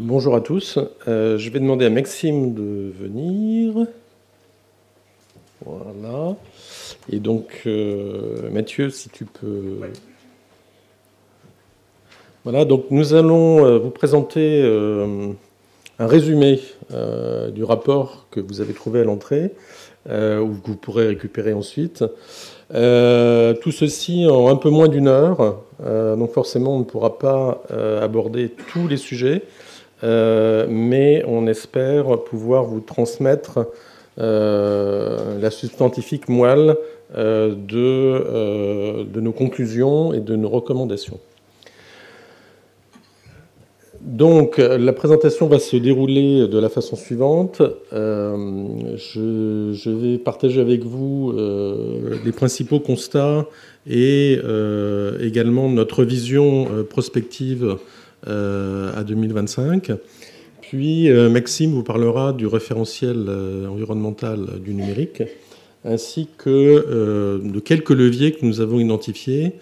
Bonjour à tous. Euh, je vais demander à Maxime de venir. Voilà. Et donc, euh, Mathieu, si tu peux. Voilà, donc nous allons euh, vous présenter un résumé du rapport que vous avez trouvé à l'entrée, ou que vous pourrez récupérer ensuite. tout ceci en un peu moins d'une heure, donc forcément on ne pourra pas aborder tous les sujets. Euh, mais on espère pouvoir vous transmettre euh, la substantifique moelle euh, de, de, nos conclusions et de nos recommandations. Donc, la présentation va se dérouler de la façon suivante. je, vais partager avec vous les principaux constats et également notre vision prospective à 2025. Puis euh, Maxime vous parlera du référentiel euh, environnemental du numérique, ainsi que de quelques leviers que nous avons identifiés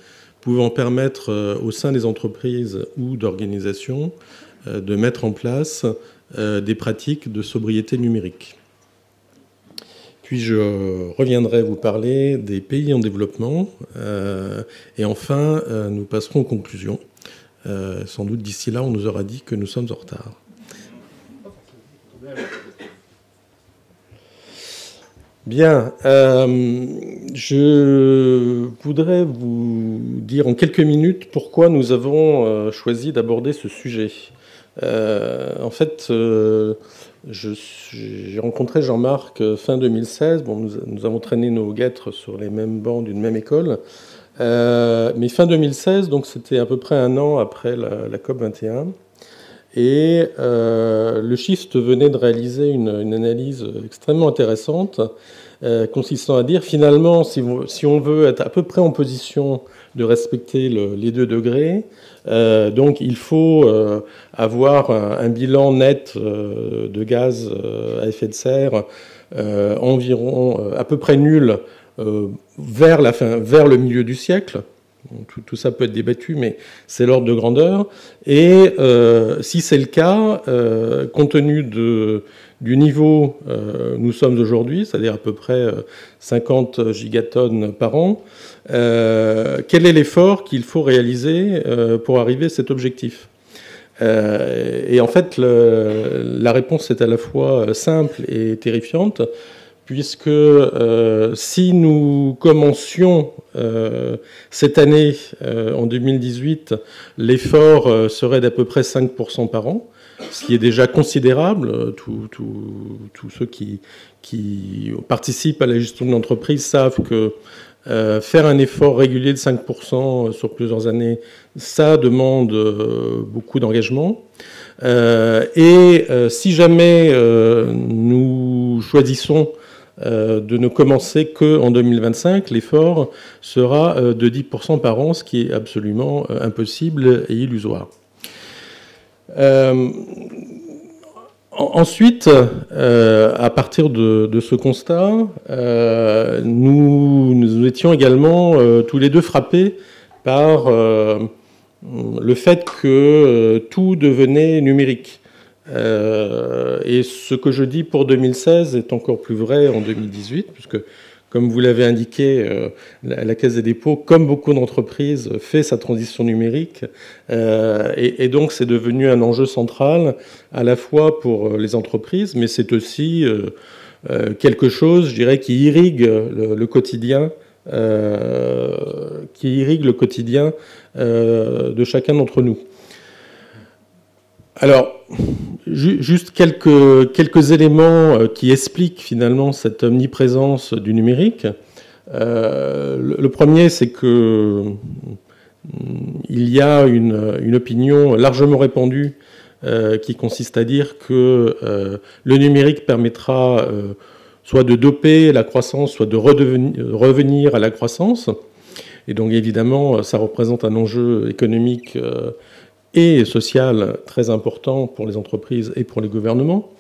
pouvant permettre au sein des entreprises ou d'organisations de mettre en place des pratiques de sobriété numérique. Puis je reviendrai vous parler des pays en développement. et enfin, nous passerons aux conclusions. Euh, sans doute d'ici là, on nous aura dit que nous sommes en retard. Bien, euh, je voudrais vous dire en quelques minutes pourquoi nous avons euh, choisi d'aborder ce sujet. en fait, j'ai rencontré Jean-Marc fin 2016. Bon, nous, nous, avons traîné nos guêtres sur les mêmes bancs d'une même école. Euh, mais fin 2016, donc c'était à peu près un an après la, COP 21. Et euh, le Shift venait de réaliser une, analyse extrêmement intéressante, euh, consistant à dire finalement, si, on veut être à peu près en position de respecter les deux degrés, donc il faut avoir un, bilan net de gaz à effet de serre environ à peu près nul vers, la fin, vers le milieu du siècle. Tout, ça peut être débattu, mais c'est l'ordre de grandeur. Et euh, si c'est le cas, euh, compte tenu du niveau euh, nous sommes aujourd'hui, c'est-à-dire à peu près 50 gigatonnes par an, quel est l'effort qu'il faut réaliser pour arriver à cet objectif? Et en fait, la réponse est à la fois simple et terrifiante puisque euh, si nous commencions euh, cette année, euh, en 2018, l'effort serait d'à peu près 5% par an, ce qui est déjà considérable. Tous ceux qui, participent à la gestion de l'entreprise savent que faire un effort régulier de 5% sur plusieurs années, ça demande beaucoup d'engagement. et si jamais nous choisissons de ne commencer qu'en 2025. L'effort sera euh, de 10% par an, ce qui est absolument euh, impossible et illusoire. Ensuite, à partir de, ce constat, nous, étions également tous les deux frappés par le fait que tout devenait numérique. Euh, et ce que je dis pour 2016 est encore plus vrai en 2018, puisque, comme vous l'avez indiqué, euh, la, Caisse des dépôts, comme beaucoup d'entreprises, fait sa transition numérique. Euh, et, donc, c'est devenu un enjeu central, à la fois pour les entreprises, mais c'est aussi quelque chose, je dirais, qui irrigue le, quotidien. qui irrigue le quotidien de chacun d'entre nous. Alors, juste quelques, quelques éléments euh, qui expliquent finalement cette omniprésence du numérique. Euh, le, premier, c'est que mm, il y a une, opinion largement répandue euh, qui consiste à dire que le numérique permettra soit de doper la croissance, soit de revenir à la croissance. Et donc évidemment, ça représente un enjeu économique et social très important pour les entreprises et pour les gouvernements.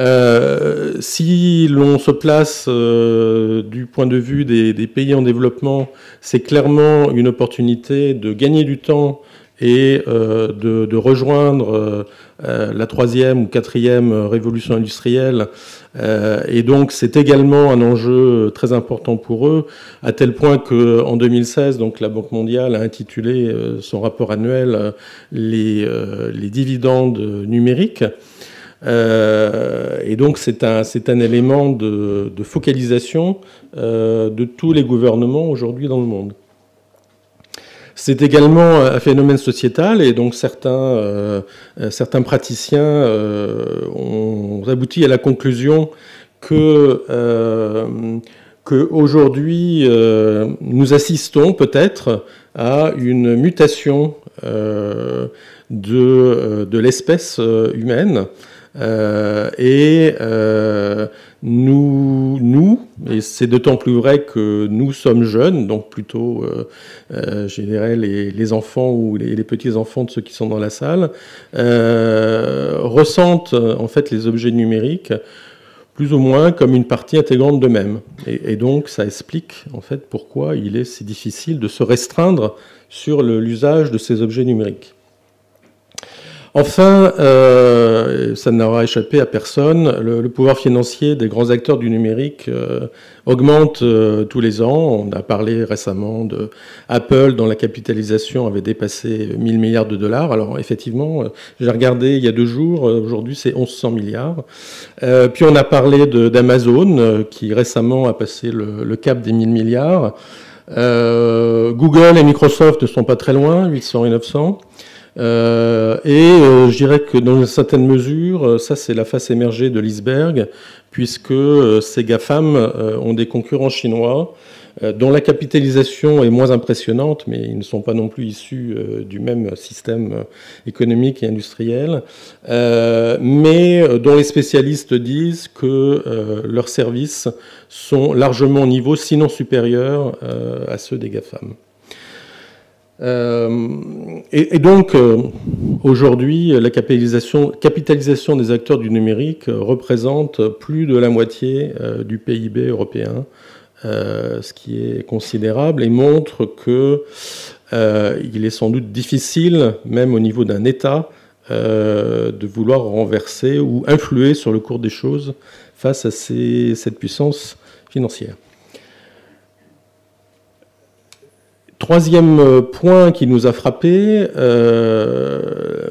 Euh, si l'on se place euh, du point de vue des, pays en développement, c'est clairement une opportunité de gagner du temps et de, rejoindre la troisième ou quatrième révolution industrielle. et donc c'est également un enjeu très important pour eux, à tel point qu'en 2016, donc la Banque mondiale a intitulé son rapport annuel les, dividendes numériques. Euh, et donc c'est un, un, élément de, focalisation euh, de tous les gouvernements aujourd'hui dans le monde. C'est également un phénomène sociétal et donc certains, euh, certains praticiens ont abouti à la conclusion que, que aujourd'hui nous assistons peut-être à une mutation de, de l'espèce humaine euh, et euh, nous, nous, et c'est d'autant plus vrai que nous sommes jeunes, donc plutôt, euh, je dirais, les, enfants ou les, petits-enfants de ceux qui sont dans la salle, ressentent en fait les objets numériques plus ou moins comme une partie intégrante d'eux-mêmes. Et, et, donc ça explique en fait pourquoi il est si difficile de se restreindre sur l'usage de ces objets numériques. Enfin, euh, ça n'aura échappé à personne, le, pouvoir financier des grands acteurs du numérique euh, augmente euh, tous les ans. On a parlé récemment de Apple dont la capitalisation avait dépassé 1000 milliards de dollars. Alors effectivement, j'ai regardé il y a deux jours, aujourd'hui c'est 1100 milliards. puis on a parlé d'Amazon qui récemment a passé le, le, cap des 1000 milliards. Google et Microsoft ne sont pas très loin, 800 et 900. Euh, et euh, je dirais que dans une certaine mesure, euh, ça c'est la face émergée de l'iceberg, puisque ces GAFAM ont des concurrents chinois dont la capitalisation est moins impressionnante, mais ils ne sont pas non plus issus du même système économique et industriel, mais dont les spécialistes disent que leurs services sont largement au niveau, sinon supérieur, à ceux des GAFAM. Euh, et, donc, euh, aujourd'hui, la capitalisation, des acteurs du numérique représente plus de la moitié euh, du PIB européen, ce qui est considérable et montre que il est sans doute difficile, même au niveau d'un État, de vouloir renverser ou influer sur le cours des choses face à cette puissance financière. Troisième euh, point qui nous a frappé, euh,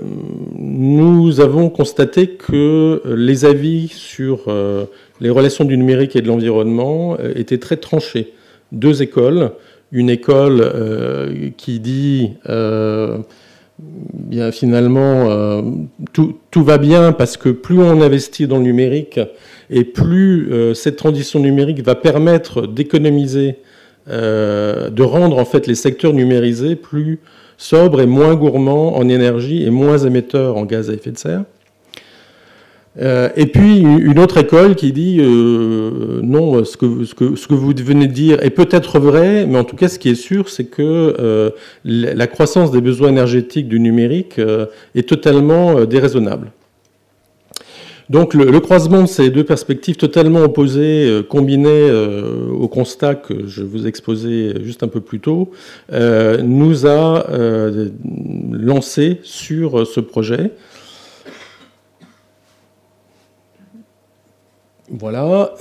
nous avons constaté que les avis sur euh, les relations du numérique et de l'environnement étaient très tranchés. Deux écoles, une école qui dit bien finalement tout, tout, va bien parce que plus on investit dans le numérique et plus cette transition numérique va permettre d'économiser euh, de rendre en fait les secteurs numérisés plus sobres et moins gourmands en énergie et moins émetteurs en gaz à effet de serre. Euh, et puis une autre école qui dit euh, non, ce que, vous venez de dire est peut-être vrai, mais en tout cas ce qui est sûr, c'est que la croissance des besoins énergétiques du numérique est totalement déraisonnable. Donc le, croisement de ces deux perspectives totalement opposées, euh, combinées euh, au constat que je vous exposais juste un peu plus tôt, euh, nous a lancé sur ce projet. Voilà,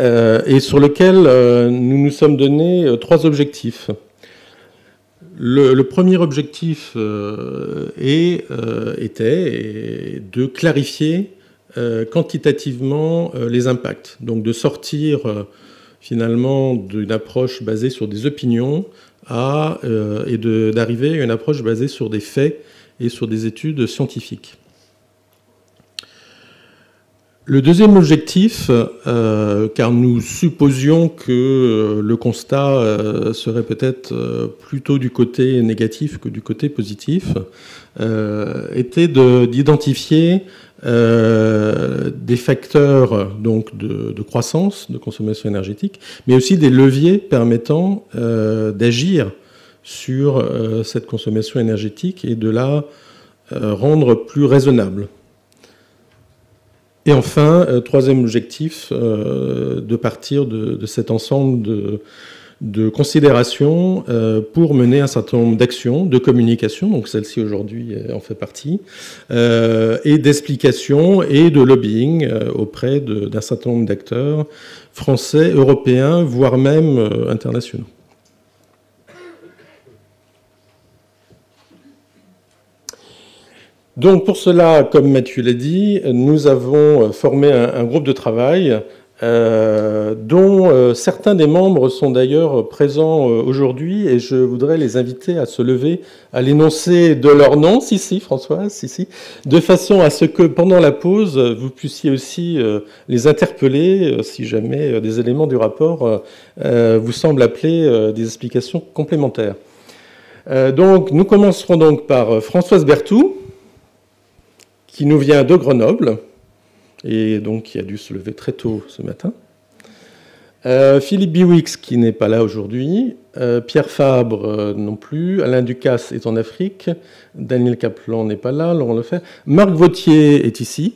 et sur lequel nous nous sommes donné trois objectifs. Le, premier objectif était de clarifier euh, quantitativement euh, les impacts. Donc de sortir euh, finalement d'une approche basée sur des opinions et d'arriver à une approche basée sur des faits et sur des études scientifiques. Le deuxième objectif, car nous supposions que le constat serait peut-être plutôt du côté négatif que du côté positif, était d'identifier euh, des facteurs donc de, croissance, de consommation énergétique, mais aussi des leviers permettant euh, d'agir sur euh, cette consommation énergétique et de la rendre plus raisonnable. Et enfin, troisième objectif, de partir de, cet ensemble de, de considération pour mener un certain nombre d'actions de communication, donc celle-ci aujourd'hui en fait partie, et d'explication et de lobbying auprès d'un certain nombre d'acteurs français, européens, voire même internationaux. Donc pour cela, comme Mathieu l'a dit, nous avons formé un, groupe de travail euh, dont euh, certains des membres sont d'ailleurs présents euh, aujourd'hui et je voudrais les inviter à se lever à l'énoncé de leur nom, si si Françoise, si si, de façon à ce que pendant la pause vous puissiez aussi les interpeller si jamais des éléments du rapport vous semblent appeler des explications complémentaires. donc nous commencerons donc par Françoise Berthoud qui nous vient de Grenoble, et donc qui a dû se lever très tôt ce matin. Euh, Philippe Biwix, qui n'est pas là aujourd'hui. Euh, Pierre Fabre euh, non plus. Alain Ducasse est en Afrique. Daniel Kaplan n'est pas là. Laurent Lefebvre. Marc Vautier est ici.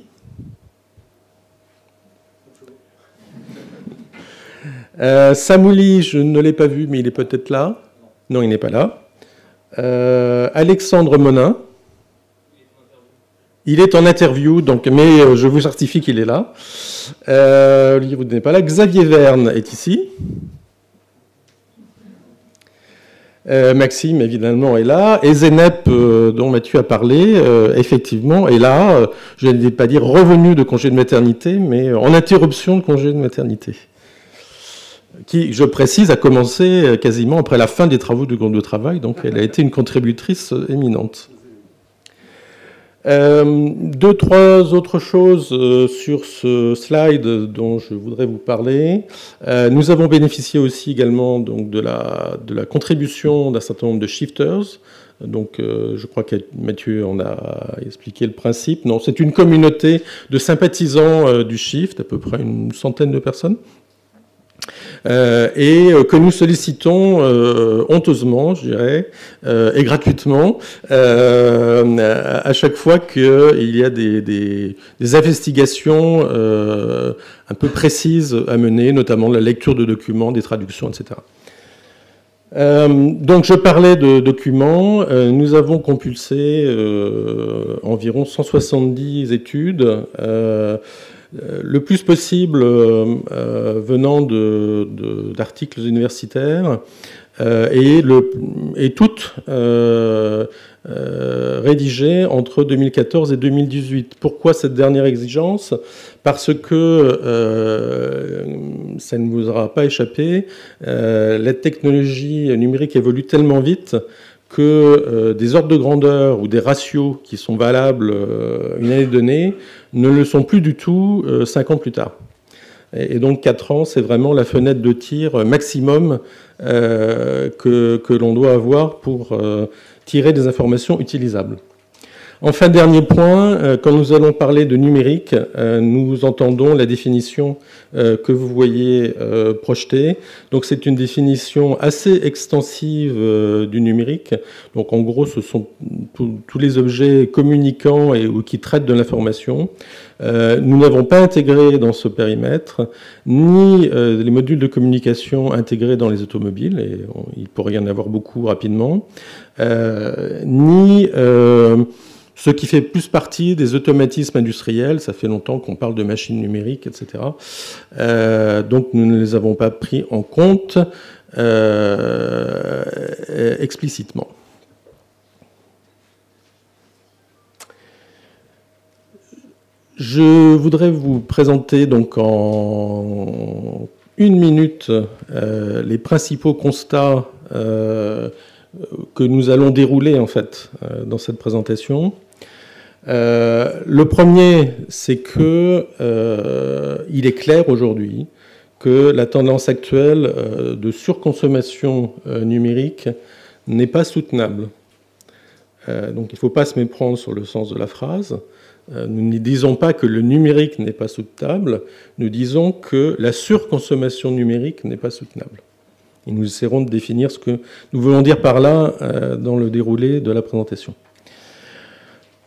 Samouli, je ne l'ai pas vu, mais il est peut-être là. Non, il n'est pas là. Alexandre Monin. Il est en interview, donc, mais euh, je vous certifie qu'il est là. Euh, pas là. Xavier Verne est ici. Euh, Maxime, évidemment, est là. Et Zenep, dont Mathieu a parlé, effectivement, est là. je ne vais pas dire revenu de congé de maternité, mais en interruption de congé de maternité. Qui, je précise, a commencé quasiment après la fin des travaux du groupe de travail, donc elle a été une contributrice éminente. Euh, deux, trois autres choses euh, sur ce slide dont je voudrais vous parler. Euh, nous avons bénéficié aussi également donc, de, la, de la contribution d'un certain nombre de shifters. Donc, je crois que Mathieu en a expliqué le principe. Non, c'est une communauté de sympathisants du Shift, à peu près une centaine de personnes, et euh, que nous sollicitons euh, honteusement, je dirais, et gratuitement, à chaque fois qu'il y a des investigations un peu précises à mener, notamment la lecture de documents, des traductions, etc. donc je parlais de documents. nous avons compulsé environ 170 études le plus possible euh, euh, venant d'articles universitaires euh, et, le, et toutes rédigées entre 2014 et 2018. Pourquoi cette dernière exigence? Parce que ça ne vous aura pas échappé, la technologie numérique évolue tellement vite que euh, des ordres de grandeur ou des ratios qui sont valables euh, une année donnée ne le sont plus du tout euh, cinq ans plus tard. Et, donc quatre ans, c'est vraiment la fenêtre de tir maximum que, que l'on doit avoir pour tirer des informations utilisables. Enfin, dernier point, euh, quand nous allons parler de numérique, euh, nous entendons la définition euh, que vous voyez projetée. Donc c'est une définition assez extensive du numérique. Donc en gros, ce sont tous les objets communicants et ou qui traitent de l'information. nous n'avons pas intégré dans ce périmètre ni les modules de communication intégrés dans les automobiles, et il pourrait y en avoir beaucoup rapidement, ni ce qui fait plus partie des automatismes industriels. Ça fait longtemps qu'on parle de machines numériques, etc. Euh, donc nous ne les avons pas pris en compte euh, explicitement. Je voudrais vous présenter donc en une minute euh, les principaux constats que nous allons dérouler en fait dans cette présentation. Euh, le premier, c'est que euh, il est clair aujourd'hui que la tendance actuelle euh, de surconsommation numérique n'est pas soutenable. donc il ne faut pas se méprendre sur le sens de la phrase. nous ne disons pas que le numérique n'est pas soutenable, nous disons que la surconsommation numérique n'est pas soutenable. Et nous essaierons de définir ce que nous voulons dire par là dans le déroulé de la présentation.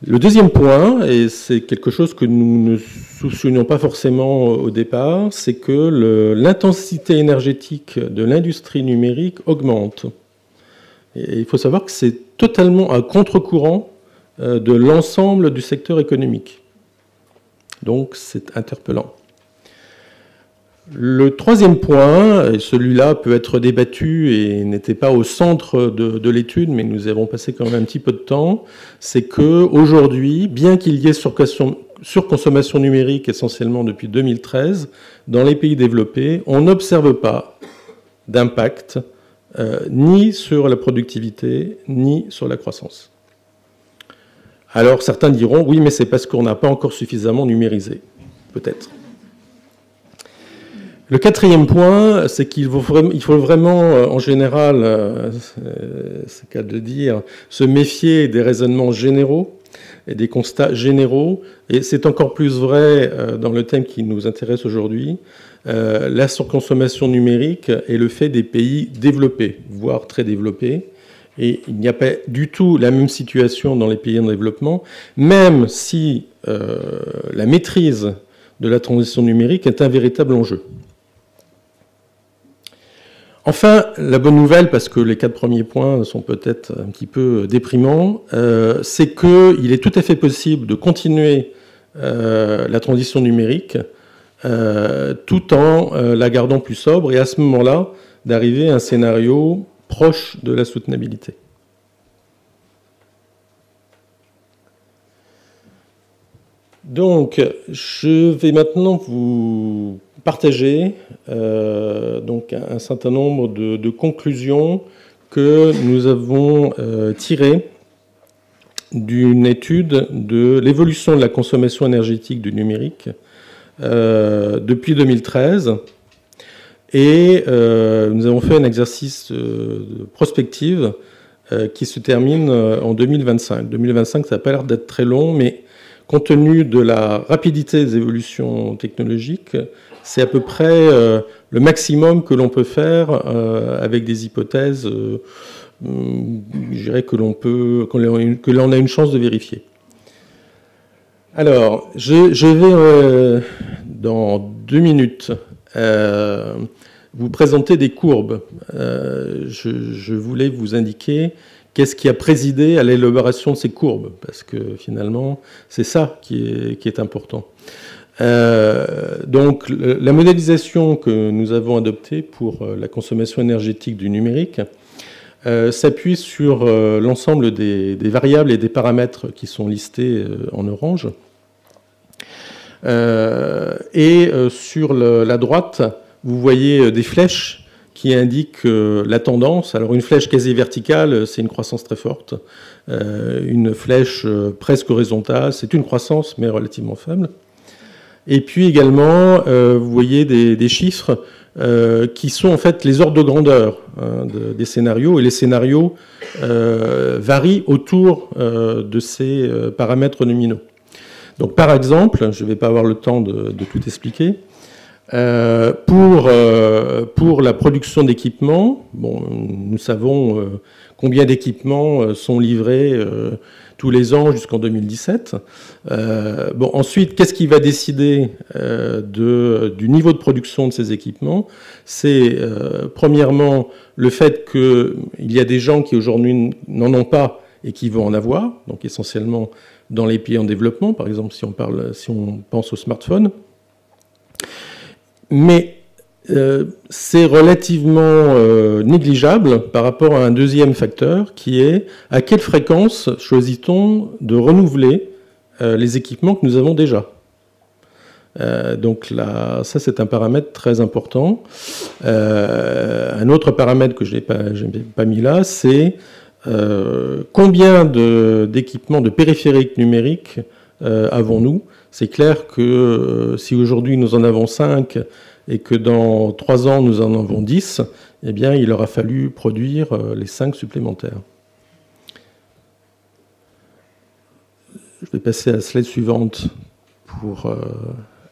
Le deuxième point, et c'est quelque chose que nous ne soupçonnions pas forcément au départ, c'est que l'intensité énergétique de l'industrie numérique augmente. Il faut savoir que c'est totalement à contre-courant euh, de l'ensemble du secteur économique. Donc c'est interpellant. Le troisième point, celui-là peut être débattu et n'était pas au centre de, l'étude, mais nous avons passé quand même un petit peu de temps, c'est que aujourd'hui, bien qu'il y ait surconsommation numérique essentiellement depuis 2013, dans les pays développés, on n'observe pas d'impact euh, ni sur la productivité, ni sur la croissance. Alors certains diront, oui, mais c'est parce qu'on n'a pas encore suffisamment numérisé, peut-être. Le quatrième point, c'est qu'il faut, vraiment, euh, en général, euh, c'est cas de dire, se méfier des raisonnements généraux et des constats généraux. Et c'est encore plus vrai euh, dans le thème qui nous intéresse aujourd'hui, la surconsommation numérique est le fait des pays développés, voire très développés. Et il n'y a pas du tout la même situation dans les pays en développement, même si la maîtrise de la transition numérique est un véritable enjeu. Enfin, la bonne nouvelle, parce que les quatre premiers points sont peut-être un petit peu déprimants, euh, c'est qu'il est tout à fait possible de continuer euh, la transition numérique euh, tout en la gardant plus sobre et à ce moment-là d'arriver à un scénario proche de la soutenabilité. Donc, je vais maintenant vous partager euh, donc un, certain nombre de, conclusions que nous avons euh, tirées d'une étude de l'évolution de la consommation énergétique du numérique euh, depuis 2013. Et nous avons fait un exercice de prospective qui se termine en 2025. 2025, ça n'a pas l'air d'être très long, mais compte tenu de la rapidité des évolutions technologiques, c'est à peu près euh, le maximum que l'on peut faire euh, avec des hypothèses, euh, que l'on a une chance de vérifier. Alors, je, vais dans deux minutes vous présenter des courbes. Je, voulais vous indiquer qu'est-ce qui a présidé à l'élaboration de ces courbes, parce que finalement, c'est ça qui est important. Euh, donc la modélisation que nous avons adoptée pour euh, la consommation énergétique du numérique euh, s'appuie sur l'ensemble des, variables et des paramètres qui sont listés en orange. et sur la droite, vous voyez des flèches qui indiquent la tendance. Alors une flèche quasi verticale, c'est une croissance très forte. une flèche presque horizontale, c'est une croissance mais relativement faible. Et puis également, euh, vous voyez des, chiffres euh, qui sont en fait les ordres de grandeur hein, des scénarios, et les scénarios euh, varient autour de ces paramètres nominaux. Donc par exemple, je ne vais pas avoir le temps de, tout expliquer, pour, pour la production d'équipements, bon, nous savons combien d'équipements sont livrés tous les ans jusqu'en 2017. Euh, ensuite, qu'est-ce qui va décider euh, du niveau de production de ces équipements? C'est euh, premièrement le fait qu'il y a des gens qui aujourd'hui n'en ont pas et qui vont en avoir, donc essentiellement dans les pays en développement, par exemple si on, parle, si on pense au smartphone. Mais euh, c'est relativement euh, négligeable par rapport à un deuxième facteur qui est à quelle fréquence choisit-on de renouveler euh, les équipements que nous avons déjà. donc là, ça c'est un paramètre très important. un autre paramètre que je n'ai pas, mis là, c'est combien d'équipements de, de, périphériques numériques avons-nous? C'est clair que si aujourd'hui nous en avons 5 et que dans trois ans nous en avons dix, eh bien il aura fallu produire euh, les cinq supplémentaires. Je vais passer à la slide suivante pour euh,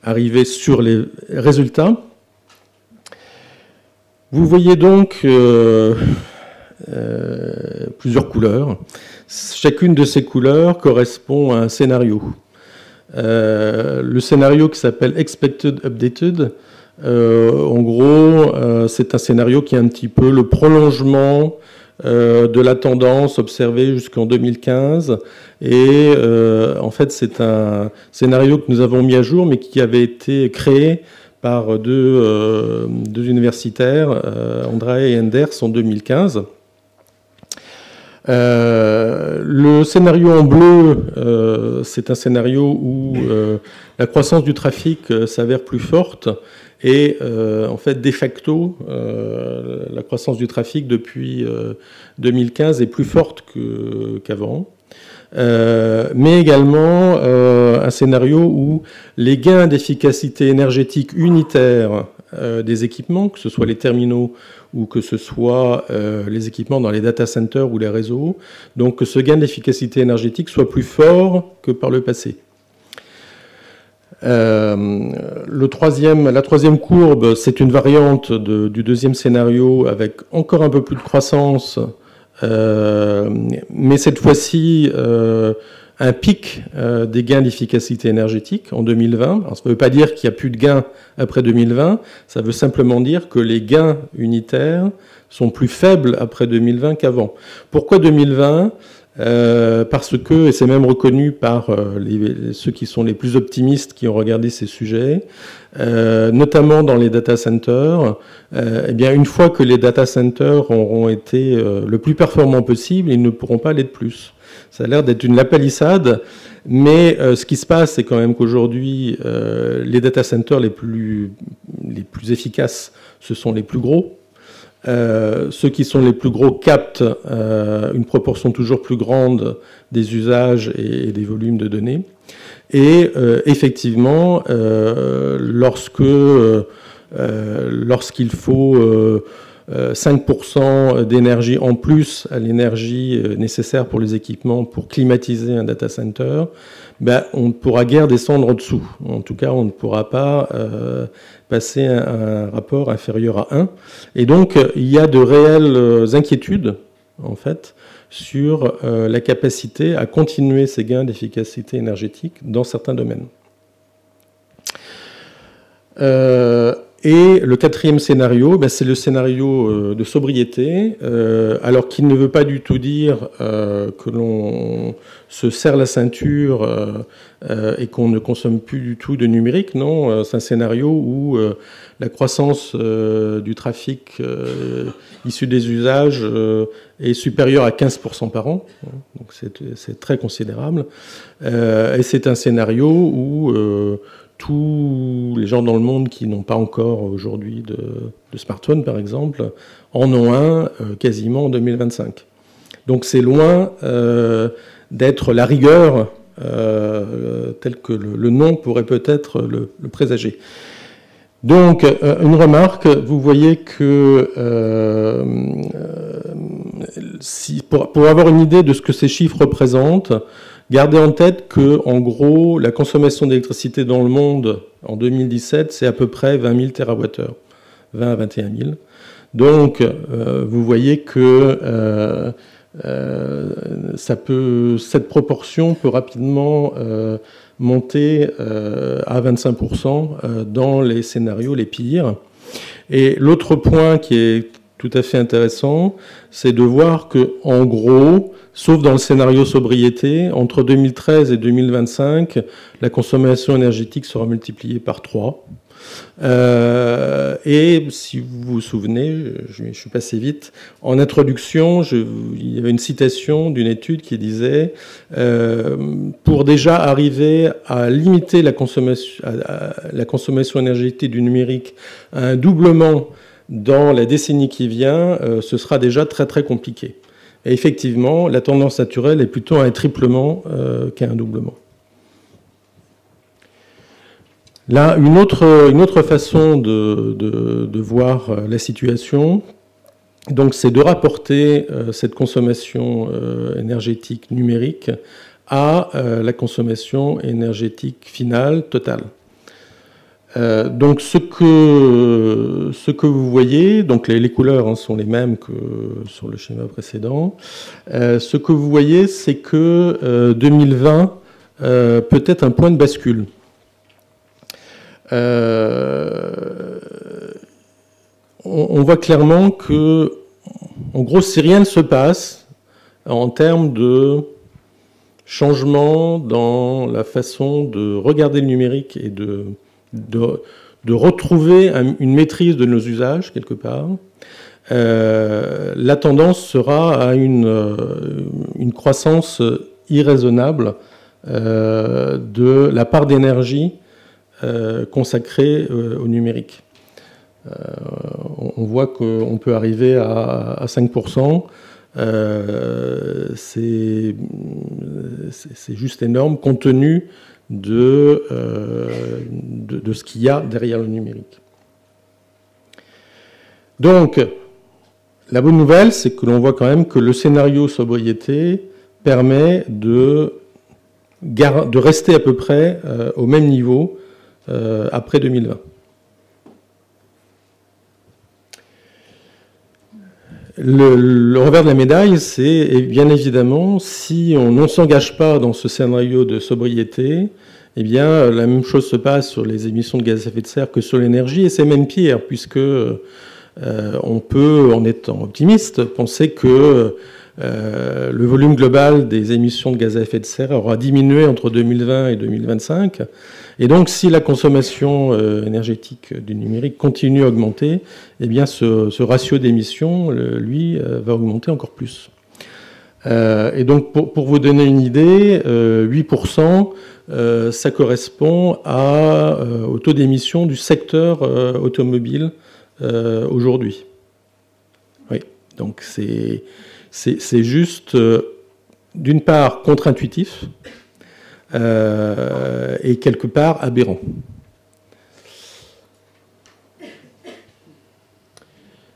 arriver sur les résultats. Vous voyez donc euh, plusieurs couleurs. chacune de ces couleurs correspond à un scénario. le scénario qui s'appelle Expected Updated, en gros, c'est un scénario qui est un petit peu le prolongement de la tendance observée jusqu'en 2015. Et en fait, c'est un scénario que nous avons mis à jour, mais qui avait été créé par deux, euh, universitaires, euh, et Enders, en 2015. Euh, le scénario en bleu, c'est un scénario où la croissance du trafic s'avère plus forte et en fait, de facto, la croissance du trafic depuis 2015 est plus forte qu'avant. Euh, mais également euh, un scénario où les gains d'efficacité énergétique unitaire euh, des équipements, que ce soit les terminaux ou que ce soit les équipements dans les data centers ou les réseaux, donc que ce gain d'efficacité énergétique soit plus fort que par le passé. Le troisième, la troisième courbe, c'est une variante du deuxième scénario avec encore un peu plus de croissance euh, mais cette fois-ci, euh, un pic euh, des gains d'efficacité énergétique en 2020. ça ne veut pas dire qu'il n'y a plus de gains après 2020, ça veut simplement dire que les gains unitaires sont plus faibles après 2020 qu'avant. Pourquoi 2020 parce que, et c'est même reconnu par ceux qui sont les plus optimistes qui ont regardé ces sujets, euh, notamment dans les data centers, euh, eh bien, une fois que les data centers auront été euh, le plus performants possible, ils ne pourront pas l'être plus. Ça a l'air d'être une lapalissade, mais ce qui se passe, c'est quand même qu'aujourd'hui, les data centers les plus, les plus efficaces, ce sont les plus gros. Ceux qui sont les plus gros captent une proportion toujours plus grande des usages et des volumes de données. Et euh, effectivement, euh, lorsque euh, lorsqu'il faut 5% d'énergie en plus à l'énergie nécessaire pour les équipements pour climatiser un data center, ben, on ne pourra guère descendre en dessous. En tout cas, on ne pourra pas passer un, un, rapport inférieur à 1. Et donc, il y a de réelles inquiétudes, en fait, sur euh, la capacité à continuer ces gains d'efficacité énergétique dans certains domaines. Euh, et le quatrième scénario, ben, c'est le scénario euh, de sobriété, alors qu'il ne veut pas du tout dire que l'on se serre la ceinture et qu'on ne consomme plus du tout de numérique. Non, c'est un scénario où la croissance du trafic issu des usages est supérieur à 15% par an, donc c'est très considérable. Euh, et c'est un scénario où euh, tous les gens dans le monde qui n'ont pas encore aujourd'hui de, smartphone, par exemple, en ont un euh, quasiment en 2025. Donc c'est loin d'être la rigueur telle que le, nom pourrait peut-être le, présager. Donc, euh, une remarque, vous voyez que euh, pour, pour, avoir une idée de ce que ces chiffres représentent, gardez en tête que, en gros, la consommation d'électricité dans le monde en 2017, c'est à peu près 20 000 TWh, 20 à 21 000. Donc, euh, vous voyez que ça peut, cette proportion peut rapidement monter euh, à 25% euh, dans les scénarios les pires. Et l'autre point qui est tout à fait intéressant, c'est de voir que, en gros, sauf dans le scénario sobriété, entre 2013 et 2025, la consommation énergétique sera multipliée par 3. Euh, et si vous vous souvenez, je, suis passé vite, en introduction, il y avait une citation d'une étude qui disait euh, pour déjà arriver à limiter la consommation, la consommation énergétique du numérique à un doublement dans la décennie qui vient, euh, ce sera déjà très très compliqué. Et effectivement, la tendance naturelle est plutôt un triplement qu'un doublement. Là, une autre, une autre façon de, voir euh, la situation, donc, c'est de rapporter euh, cette consommation euh, énergétique numérique à la consommation énergétique finale totale. Donc ce que, vous voyez, donc les, couleurs hein, sont les mêmes que sur le schéma précédent. ce que vous voyez, c'est que 2020 peut être un point de bascule. on, voit clairement que, en gros, si rien ne se passe en termes de changement dans la façon de regarder le numérique et de, de, retrouver une maîtrise de nos usages quelque part, euh, la tendance sera à une, euh, une croissance irraisonnable euh, de la part d'énergie consacrée au numérique. on voit qu'on peut arriver à, à 5%. Euh, c'est juste énorme compte tenu de, euh, de, ce qu'il y a derrière le numérique. Donc, la bonne nouvelle, c'est que l'on voit quand même que le scénario sobriété permet de, rester à peu près euh, au même niveau après 2020. Le, revers de la médaille, c'est bien évidemment, si on ne s'engage pas dans ce scénario de sobriété, eh bien, la même chose se passe sur les émissions de gaz à effet de serre que sur l'énergie, et c'est même pire, puisque euh, on peut, en étant optimiste, penser que euh, le volume global des émissions de gaz à effet de serre aura diminué entre 2020 et 2025. Et donc, si la consommation euh, énergétique du numérique continue à augmenter, eh bien, ce, ratio d'émissions, lui, euh, va augmenter encore plus. et donc, pour, vous donner une idée, 8%, ça correspond à, au taux d'émission du secteur automobile aujourd'hui. Oui, donc c'est c'est juste, euh, d'une part, contre-intuitif euh, et quelque part aberrant.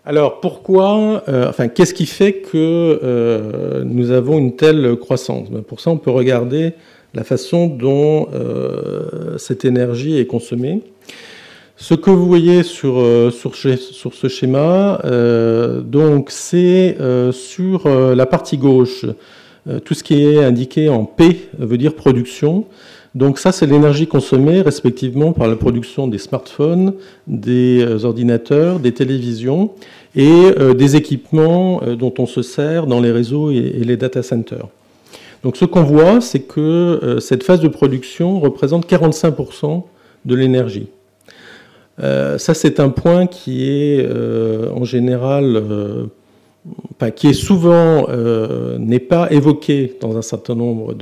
Alors pourquoi, euh, enfin qu'est-ce qui fait que nous avons une telle croissance? Ben, Pour ça, on peut regarder la façon dont cette énergie est consommée. Ce que vous voyez sur, euh, ce schéma, euh, c'est euh, sur la partie gauche, tout ce qui est indiqué en P veut dire production. Donc ça, c'est l'énergie consommée respectivement par la production des smartphones, des ordinateurs, des télévisions et des équipements dont on se sert dans les réseaux et les data centers. Donc ce qu'on voit, c'est que cette phase de production représente 45% de l'énergie. Euh, ça, c'est un point qui est euh, en général, euh, qui est souvent n'est pas évoqué dans un certain nombre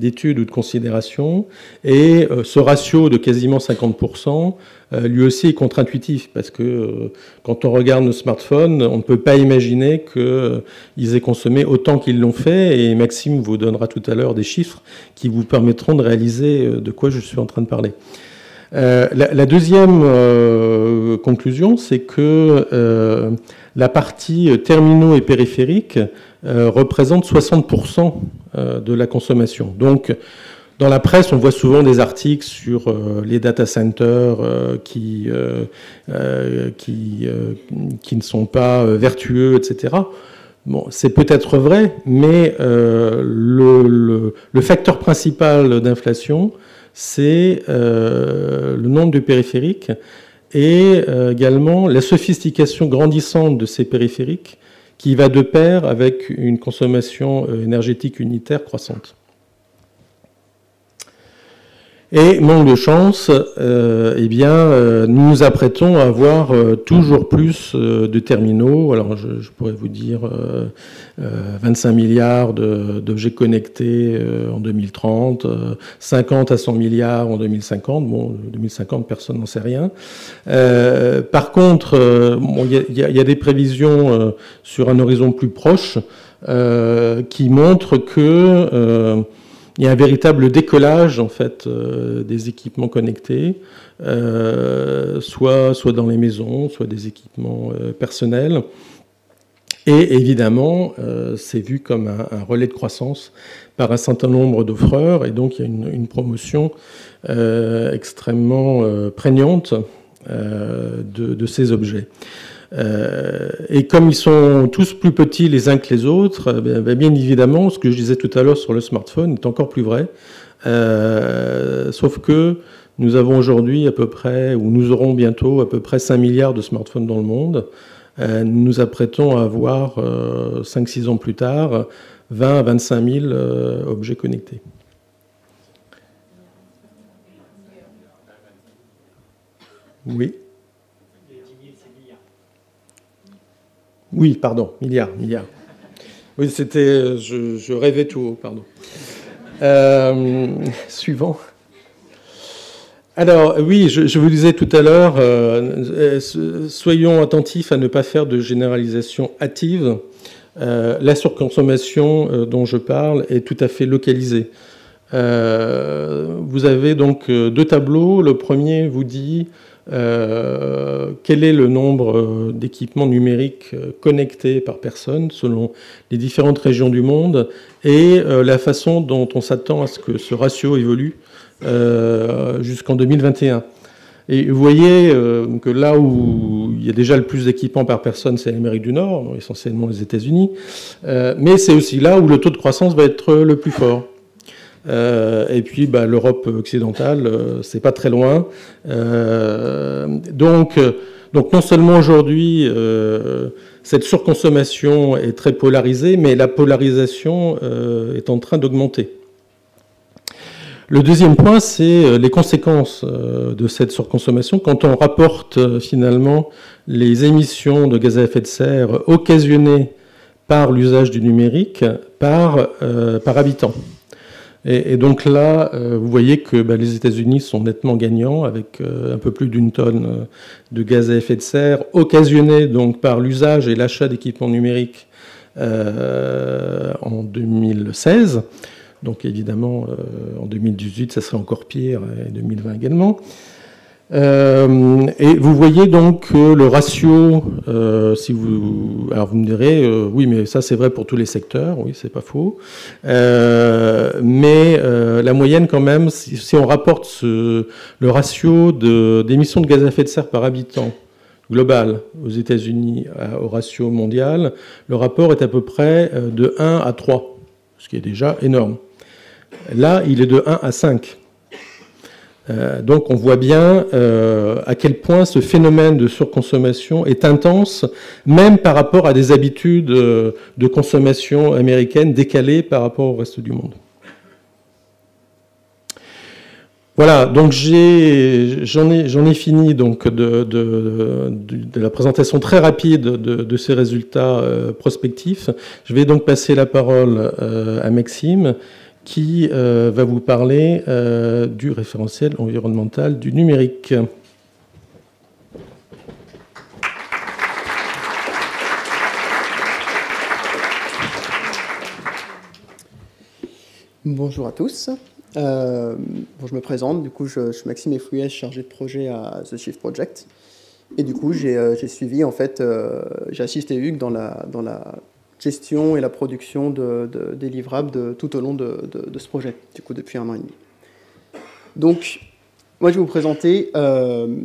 d'études ou de considérations. Et ce ratio de quasiment 50%, lui aussi est contre-intuitif parce que quand on regarde nos smartphones, on ne peut pas imaginer qu'ils aient consommé autant qu'ils l'ont fait. Et Maxime vous donnera tout à l'heure des chiffres qui vous permettront de réaliser de quoi je suis en train de parler. Euh, la, deuxième euh, conclusion, c'est que euh, la partie terminaux et périphériques représente 60% de la consommation. Donc, dans la presse, on voit souvent des articles sur les data centers qui, qui, ne sont pas vertueux, etc. Bon, c'est peut-être vrai, mais le, facteur principal d'inflation, c'est euh, le nombre de périphériques et euh, également la sophistication grandissante de ces périphériques qui va de pair avec une consommation euh, énergétique unitaire croissante. Et manque de chance, euh, eh bien, euh, nous nous apprêtons à avoir euh, toujours plus de terminaux. Alors, je, pourrais vous dire 25 milliards d'objets connectés en 2030, 50 à 100 milliards en 2050. Bon, 2050, personne n'en sait rien. par contre, il y, y, a des prévisions sur un horizon plus proche qui montrent que il y a un véritable décollage en fait euh, des équipements connectés, euh, soit, soit dans les maisons, soit des équipements euh, personnels. Et évidemment, c'est vu comme un, relais de croissance par un certain nombre d'offreurs, et donc il y a une, promotion extrêmement prégnante de, ces objets. Et comme ils sont tous plus petits les uns que les autres, ben, ben, bien évidemment, ce que je disais tout à l'heure sur le smartphone est encore plus vrai. Euh, sauf que nous avons aujourd'hui à peu près, ou nous aurons bientôt à peu près 5 milliards de smartphones dans le monde. Euh, nous nous apprêtons à avoir, 5-6 euh, ans plus tard, 20 à 25 000 objets connectés. Oui. Oui, pardon, milliards, milliards. Oui, c'était, je, rêvais tout haut, pardon. Euh, suivant. Alors oui, je, vous disais tout à l'heure, euh, euh, soyons attentifs à ne pas faire de généralisation hâtive. la surconsommation dont je parle est tout à fait localisée. vous avez donc deux tableaux. Le premier vous dit euh, quel est le nombre euh, d'équipements numériques euh, connectés par personne selon les différentes régions du monde et la façon dont on s'attend à ce que ce ratio évolue jusqu'en 2021. Et vous voyez que là où il y a déjà le plus d'équipements par personne, c'est l'Amérique du Nord, essentiellement les États-Unis, mais c'est aussi là où le taux de croissance va être le plus fort. Euh, et puis bah, l'Europe occidentale, euh, c'est pas très loin. Euh, donc, donc non seulement aujourd'hui cette surconsommation est très polarisée, mais la polarisation est en train d'augmenter. Le deuxième point, c'est les conséquences de cette surconsommation. Quand on rapporte finalement les émissions de gaz à effet de serre occasionnées par l'usage du numérique par, par habitant. Et, donc là, euh, vous voyez que bah, les États-Unis sont nettement gagnants avec euh, un peu plus d'une tonne euh, de gaz à effet de serre, occasionné donc par l'usage et l'achat d'équipements numériques en 2016. Donc évidemment, en 2018, ça serait encore pire, et 2020 également. Euh, et vous voyez donc que le ratio, euh, si vous, alors vous me direz, euh, oui, mais ça c'est vrai pour tous les secteurs, oui, c'est pas faux. mais la moyenne quand même, si, on rapporte ce, le ratio d'émissions de, gaz à effet de serre par habitant global aux États-Unis au ratio mondial, le rapport est à peu près de 1 à 3, ce qui est déjà énorme. Là, il est de 1 à 5. Euh, donc on voit bien euh, à quel point ce phénomène de surconsommation est intense, même par rapport à des habitudes euh, de consommation américaines décalées par rapport au reste du monde. Voilà, donc j'en ai, fini donc de, la présentation très rapide de, ces résultats prospectifs. Je vais donc passer la parole à Maxime qui euh, va vous parler euh, du référentiel environnemental du numérique. Bonjour à tous. Euh, je me présente, du coup je, suis Maxime Effouillet, chargé de projet à The Shift Project. Et du coup j'ai suivi, en fait, j'ai assisté Hugues dans la, dans la gestion et la production de, des livrables tout au long de, ce projet, du coup depuis un an et demi. Donc, moi je vais vous présenter euh,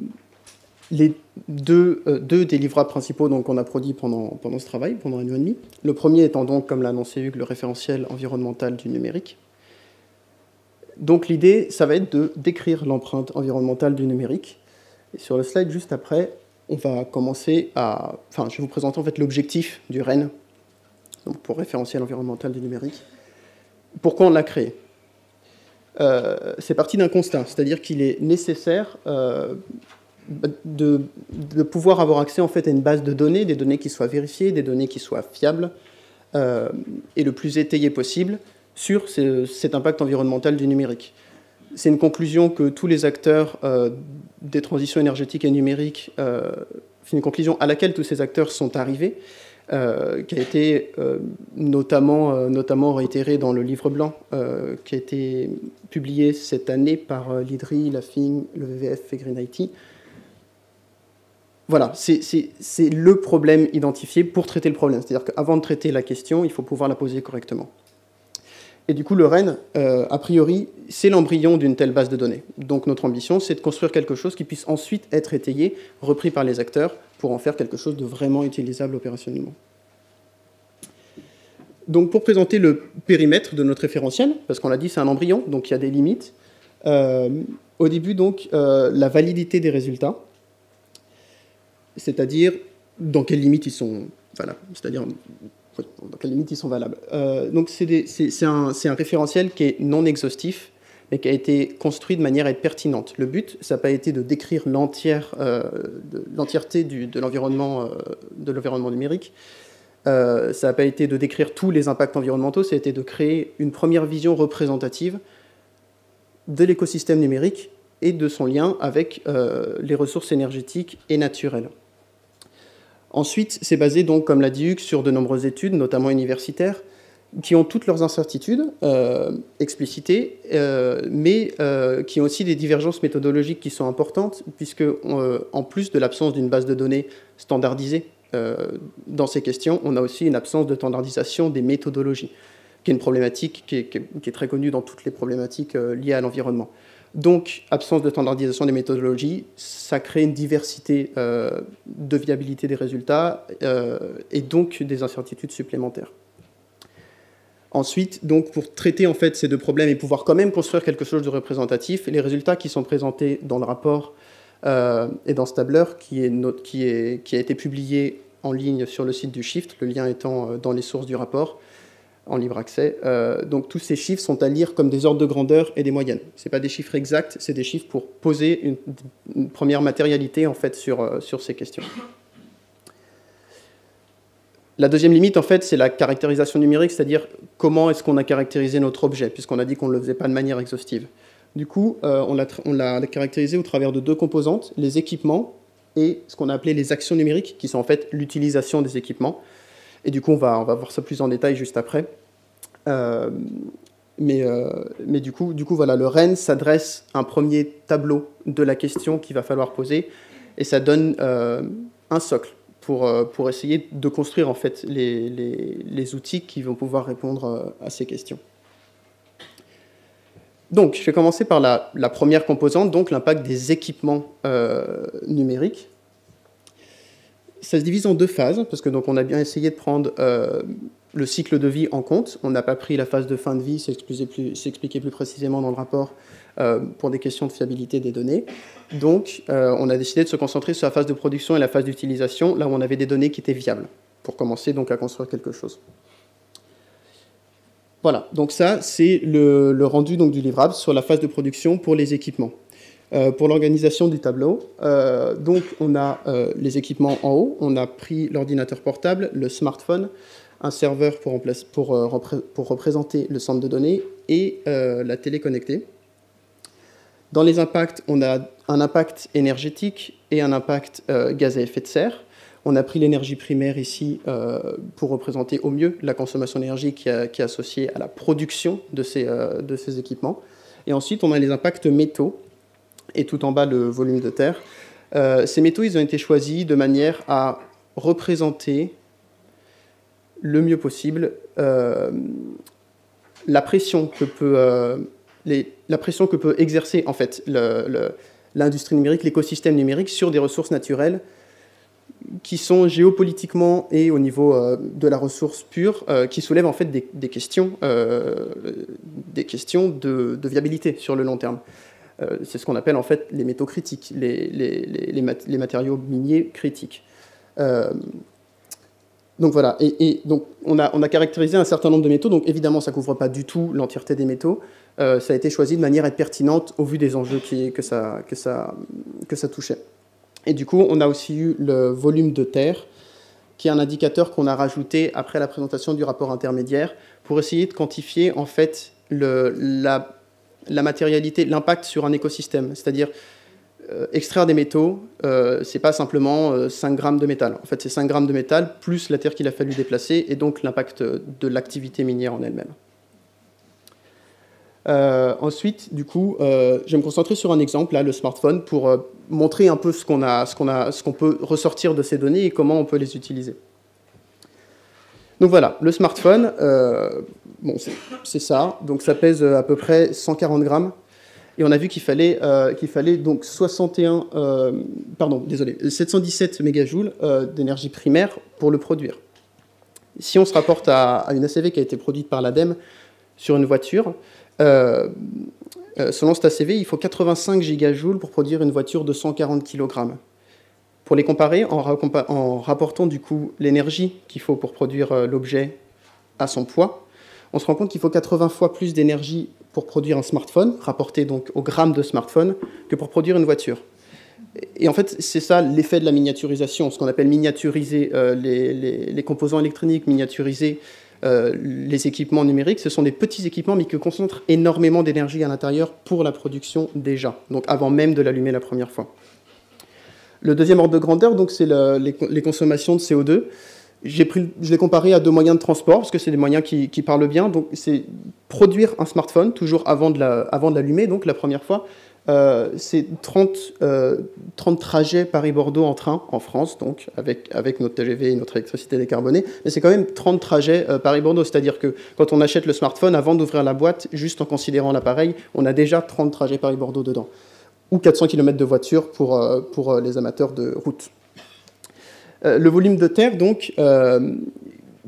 les deux, euh, des livrables principaux qu'on a produits pendant, pendant ce travail, pendant un an et demi. Le premier étant donc, comme l'a annoncé Hugues, le référentiel environnemental du numérique. Donc l'idée, ça va être de décrire l'empreinte environnementale du numérique. Et sur le slide juste après, on va commencer à... Enfin, je vais vous présenter en fait l'objectif du REN, pour référentiel environnemental du numérique. Pourquoi on l'a créé? Euh, C'est parti d'un constat, c'est-à-dire qu'il est nécessaire euh, de, pouvoir avoir accès en fait à une base de données, des données qui soient vérifiées, des données qui soient fiables euh, et le plus étayées possible sur cet impact environnemental du numérique. C'est une conclusion que tous les acteurs des transitions énergétiques et numériques, c'est une conclusion à laquelle tous ces acteurs sont arrivés. Euh, qui a été euh, notamment, euh, notamment réitéré dans le livre blanc qui a été publié cette année par l'IDRI, la FIN, le VVF et Green IT. voilà, c'est le problème identifié pour traiter le problème. C'est-à-dire qu'avant de traiter la question, il faut pouvoir la poser correctement. Et du coup, le REN, a priori, c'est l'embryon d'une telle base de données. Donc notre ambition, c'est de construire quelque chose qui puisse ensuite être étayé, repris par les acteurs, pour en faire quelque chose de vraiment utilisable opérationnellement. Donc pour présenter le périmètre de notre référentiel, parce qu'on l'a dit, c'est un embryon, donc il y a des limites. Euh, au début, donc, euh, la validité des résultats, c'est-à-dire dans quelles limites ils sont valables. C'est-à-dire dans quelles limites ils sont valables. Euh, donc c'est un, un, référentiel qui est non exhaustif, mais qui a été construit de manière à être pertinente. Le but, ça n'a pas été de décrire l'entièreté de l'environnement de l'environnement numérique, euh, ça n'a pas été de décrire tous les impacts environnementaux, ça a été de créer une première vision représentative de l'écosystème numérique et de son lien avec euh, les ressources énergétiques et naturelles. Ensuite, c'est basé donc, comme l'a dit Hugues, sur de nombreuses études, notamment universitaires, qui ont toutes leurs incertitudes euh, explicitées, mais qui ont aussi des divergences méthodologiques qui sont importantes, puisque en plus de l'absence d'une base de données standardisée euh, dans ces questions, on a aussi une absence de standardisation des méthodologies, qui est une problématique qui est, très connue dans toutes les problématiques euh, liées à l'environnement. Donc, absence de standardisation des méthodologies, ça crée une diversité euh, de viabilité des résultats et donc des incertitudes supplémentaires. Ensuite, donc, pour traiter en fait ces deux problèmes et pouvoir quand même construire quelque chose de représentatif, les résultats qui sont présentés dans le rapport et dans ce tableur qui, a été publié en ligne sur le site du Shift, le lien étant euh, dans les sources du rapport en libre accès. Euh, donc tous ces chiffres sont à lire comme des ordres de grandeur et des moyennes. Ce pas des chiffres exacts, c'est des chiffres pour poser une, première matérialité en fait euh, sur ces questions. La deuxième limite, en fait, c'est la caractérisation numérique, c'est-à-dire comment est-ce qu'on a caractérisé notre objet, puisqu'on a dit qu'on ne le faisait pas de manière exhaustive. Du coup, on l'a caractérisé au travers de deux composantes, les équipements et ce qu'on a appelé les actions numériques, qui sont en fait l'utilisation des équipements. Et du coup, on va, voir ça plus en détail juste après. Euh, mais, euh, du, coup, voilà, le REN s'adresse à un premier tableau de la question qu'il va falloir poser, et ça donne euh, un socle pour, pour essayer de construire en fait les, outils qui vont pouvoir répondre à ces questions. Donc, je vais commencer par la, première composante, donc l'impact des équipements euh, numériques. Ça se divise en deux phases, parce que donc on a bien essayé de prendre euh, le cycle de vie en compte. On n'a pas pris la phase de fin de vie, c'est expliqué plus, précisément dans le rapport euh, pour des questions de fiabilité des données. Donc, on a décidé de se concentrer sur la phase de production et la phase d'utilisation, là où on avait des données qui étaient viables, pour commencer donc à construire quelque chose. Voilà, donc ça, c'est le, rendu donc, du livrable sur la phase de production pour les équipements. Euh, pour l'organisation du tableau, euh, donc on a euh, les équipements en haut, on a pris l'ordinateur portable, le smartphone, un serveur pour représenter le centre de données et la télé connectée. Dans les impacts, on a un impact énergétique et un impact gaz à effet de serre. On a pris l'énergie primaire ici euh, pour représenter au mieux la consommation d'énergie qui, est associée à la production de ces, euh, de ces équipements. Et ensuite, on a les impacts métaux, et tout en bas, le volume de terre. Euh, ces métaux, ils ont été choisis de manière à représenter le mieux possible la pression que peut, la pression que peut exercer en fait l'industrie numérique, l'écosystème numérique sur des ressources naturelles qui sont géopolitiquement et au niveau euh, de la ressource pure, euh, qui soulèvent en fait des, questions, euh, des questions de, viabilité sur le long terme. c'est ce qu'on appelle en fait les métaux critiques, les, matériaux miniers critiques. donc voilà, et, donc on a, on a, caractérisé un certain nombre de métaux, donc évidemment ça ne couvre pas du tout l'entièreté des métaux, ça a été choisi de manière à être pertinente au vu des enjeux que, ça, touchait. Et du coup, on a aussi eu le volume de terre, qui est un indicateur qu'on a rajouté après la présentation du rapport intermédiaire pour essayer de quantifier en fait la, matérialité, l'impact sur un écosystème. C'est-à-dire, euh, extraire des métaux, euh, c'est pas simplement 5 euh, grammes de métal. En fait, c'est 5 grammes de métal plus la terre qu'il a fallu déplacer et donc l'impact de l'activité minière en elle-même. Ensuite, du coup, je vais me concentrer sur un exemple, là, le smartphone, pour montrer un peu ce qu'on peut ressortir de ces données et comment on peut les utiliser. Donc voilà, le smartphone, bon, c'est ça, donc ça pèse à peu près 140 grammes. Et on a vu qu'il fallait, euh, qu'il fallait donc 61, euh, pardon, désolé, 717 mégajoules euh, d'énergie primaire pour le produire. Si on se rapporte à, une ACV qui a été produite par l'ADEME sur une voiture, selon cette ACV, il faut 85 gigajoules pour produire une voiture de 140 kg. Pour les comparer, en, rapportant du coup l'énergie qu'il faut pour produire l'objet à son poids, on se rend compte qu'il faut 80 fois plus d'énergie pour produire un smartphone, rapporté donc au gramme de smartphone, que pour produire une voiture. Et en fait, c'est ça l'effet de la miniaturisation, ce qu'on appelle miniaturiser euh, les, composants électroniques, miniaturiser euh, les équipements numériques. Ce sont des petits équipements, mais qui concentrent énormément d'énergie à l'intérieur pour la production déjà, donc avant même de l'allumer la première fois. Le deuxième ordre de grandeur, donc, c'est les, consommations de CO2 pris, je l'ai comparé à deux moyens de transport, parce que c'est des moyens qui, parlent bien. Donc, c'est produire un smartphone, toujours avant de l'allumer, donc la première fois. Euh, c'est 30, 30 euh, trajets Paris-Bordeaux en train en France, donc avec, notre TGV et notre électricité décarbonée. Mais c'est quand même 30 trajets euh, Paris-Bordeaux. C'est-à-dire que quand on achète le smartphone, avant d'ouvrir la boîte, juste en considérant l'appareil, on a déjà 30 trajets Paris-Bordeaux dedans. Ou 400 km de voiture pour, pour les amateurs de route. Le volume de terre, donc,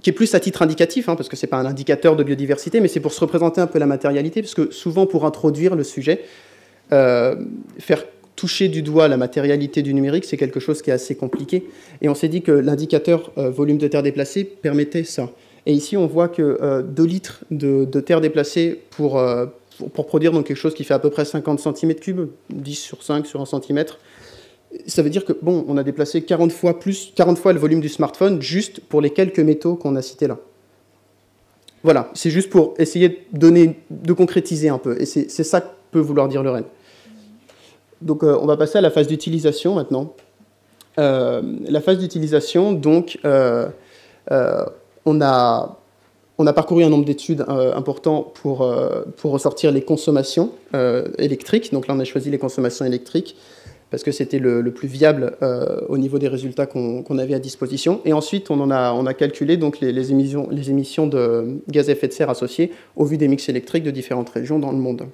qui est plus à titre indicatif, hein, parce que ce n'est pas un indicateur de biodiversité, mais c'est pour se représenter un peu la matérialité, parce que souvent, pour introduire le sujet, faire toucher du doigt la matérialité du numérique, c'est quelque chose qui est assez compliqué. Et on s'est dit que l'indicateur volume de terre déplacée permettait ça. Et ici, on voit que 2 litres de, terre déplacée pour, pour, produire donc quelque chose qui fait à peu près 50 cm3, 10 sur 5 sur 1 cm, ça veut dire que bon, on a déplacé 40 fois plus, 40 fois le volume du smartphone juste pour les quelques métaux qu'on a cités là. Voilà, c'est juste pour essayer de donner, de concrétiser un peu, et c'est ça que peut vouloir dire le REN. Donc, euh, on va passer à la phase d'utilisation maintenant. Euh, la phase d'utilisation, donc, euh, on a parcouru un nombre d'études importants pour, ressortir les consommations électriques. Donc là, on a choisi les consommations électriques parce que c'était le, plus viable au niveau des résultats qu'on avait à disposition. Et ensuite, on, en a, calculé émissions, les émissions de gaz à effet de serre associées au vu des mix électriques de différentes régions dans le monde.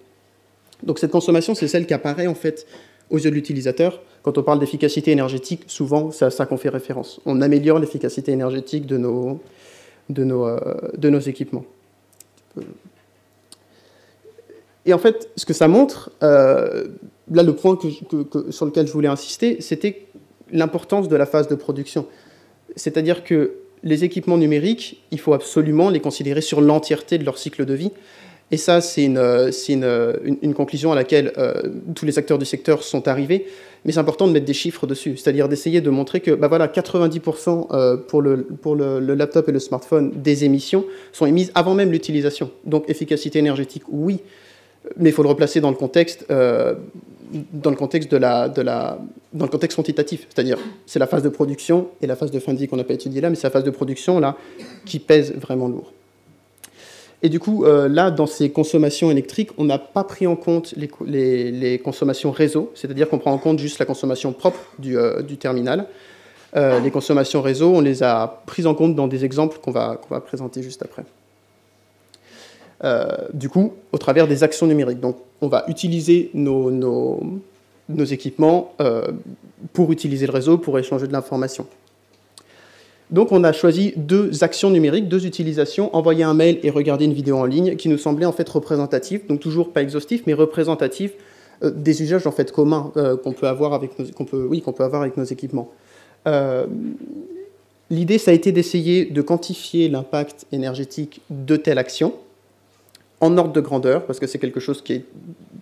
Donc cette consommation, c'est celle qui apparaît en fait aux yeux de l'utilisateur. Quand on parle d'efficacité énergétique, souvent, c'est à ça qu'on fait référence. On améliore l'efficacité énergétique de nos, de nos, euh, de nos équipements. Et en fait, ce que ça montre, euh, là, le point sur lequel je voulais insister, c'était l'importance de la phase de production. C'est-à-dire que les équipements numériques, il faut absolument les considérer sur l'entièreté de leur cycle de vie. Et ça, c'est une, conclusion à laquelle euh, tous les acteurs du secteur sont arrivés. Mais c'est important de mettre des chiffres dessus, c'est-à-dire d'essayer de montrer que bah voilà, 90% euh, pour, le, laptop et le smartphone des émissions sont émises avant même l'utilisation. Donc efficacité énergétique, oui, mais il faut le replacer dans le contexte, euh, dans le contexte quantitatif, c'est-à-dire c'est la phase de production et la phase de vie qu'on n'a pas étudiée là, mais c'est la phase de production là qui pèse vraiment lourd. Et du coup, euh, là, dans ces consommations électriques, on n'a pas pris en compte les, consommations réseau, c'est-à-dire qu'on prend en compte juste la consommation propre du, euh, terminal. les consommations réseau, on les a prises en compte dans des exemples qu'on va, présenter juste après. Euh, du coup, au travers des actions numériques. Donc, on va utiliser nos, équipements euh, pour utiliser le réseau, pour échanger de l'information. Donc, on a choisi deux actions numériques, deux utilisations, envoyer un mail et regarder une vidéo en ligne, qui nous semblaient en fait représentatifs, donc toujours pas exhaustifs, mais représentatifs euh, des usages en fait communs qu'on peut avoir avec nos, qu'on peut, oui, qu'on peut avoir avec nos équipements. L'idée, ça a été d'essayer de quantifier l'impact énergétique de telle action, en ordre de grandeur, parce que c'est quelque chose qui est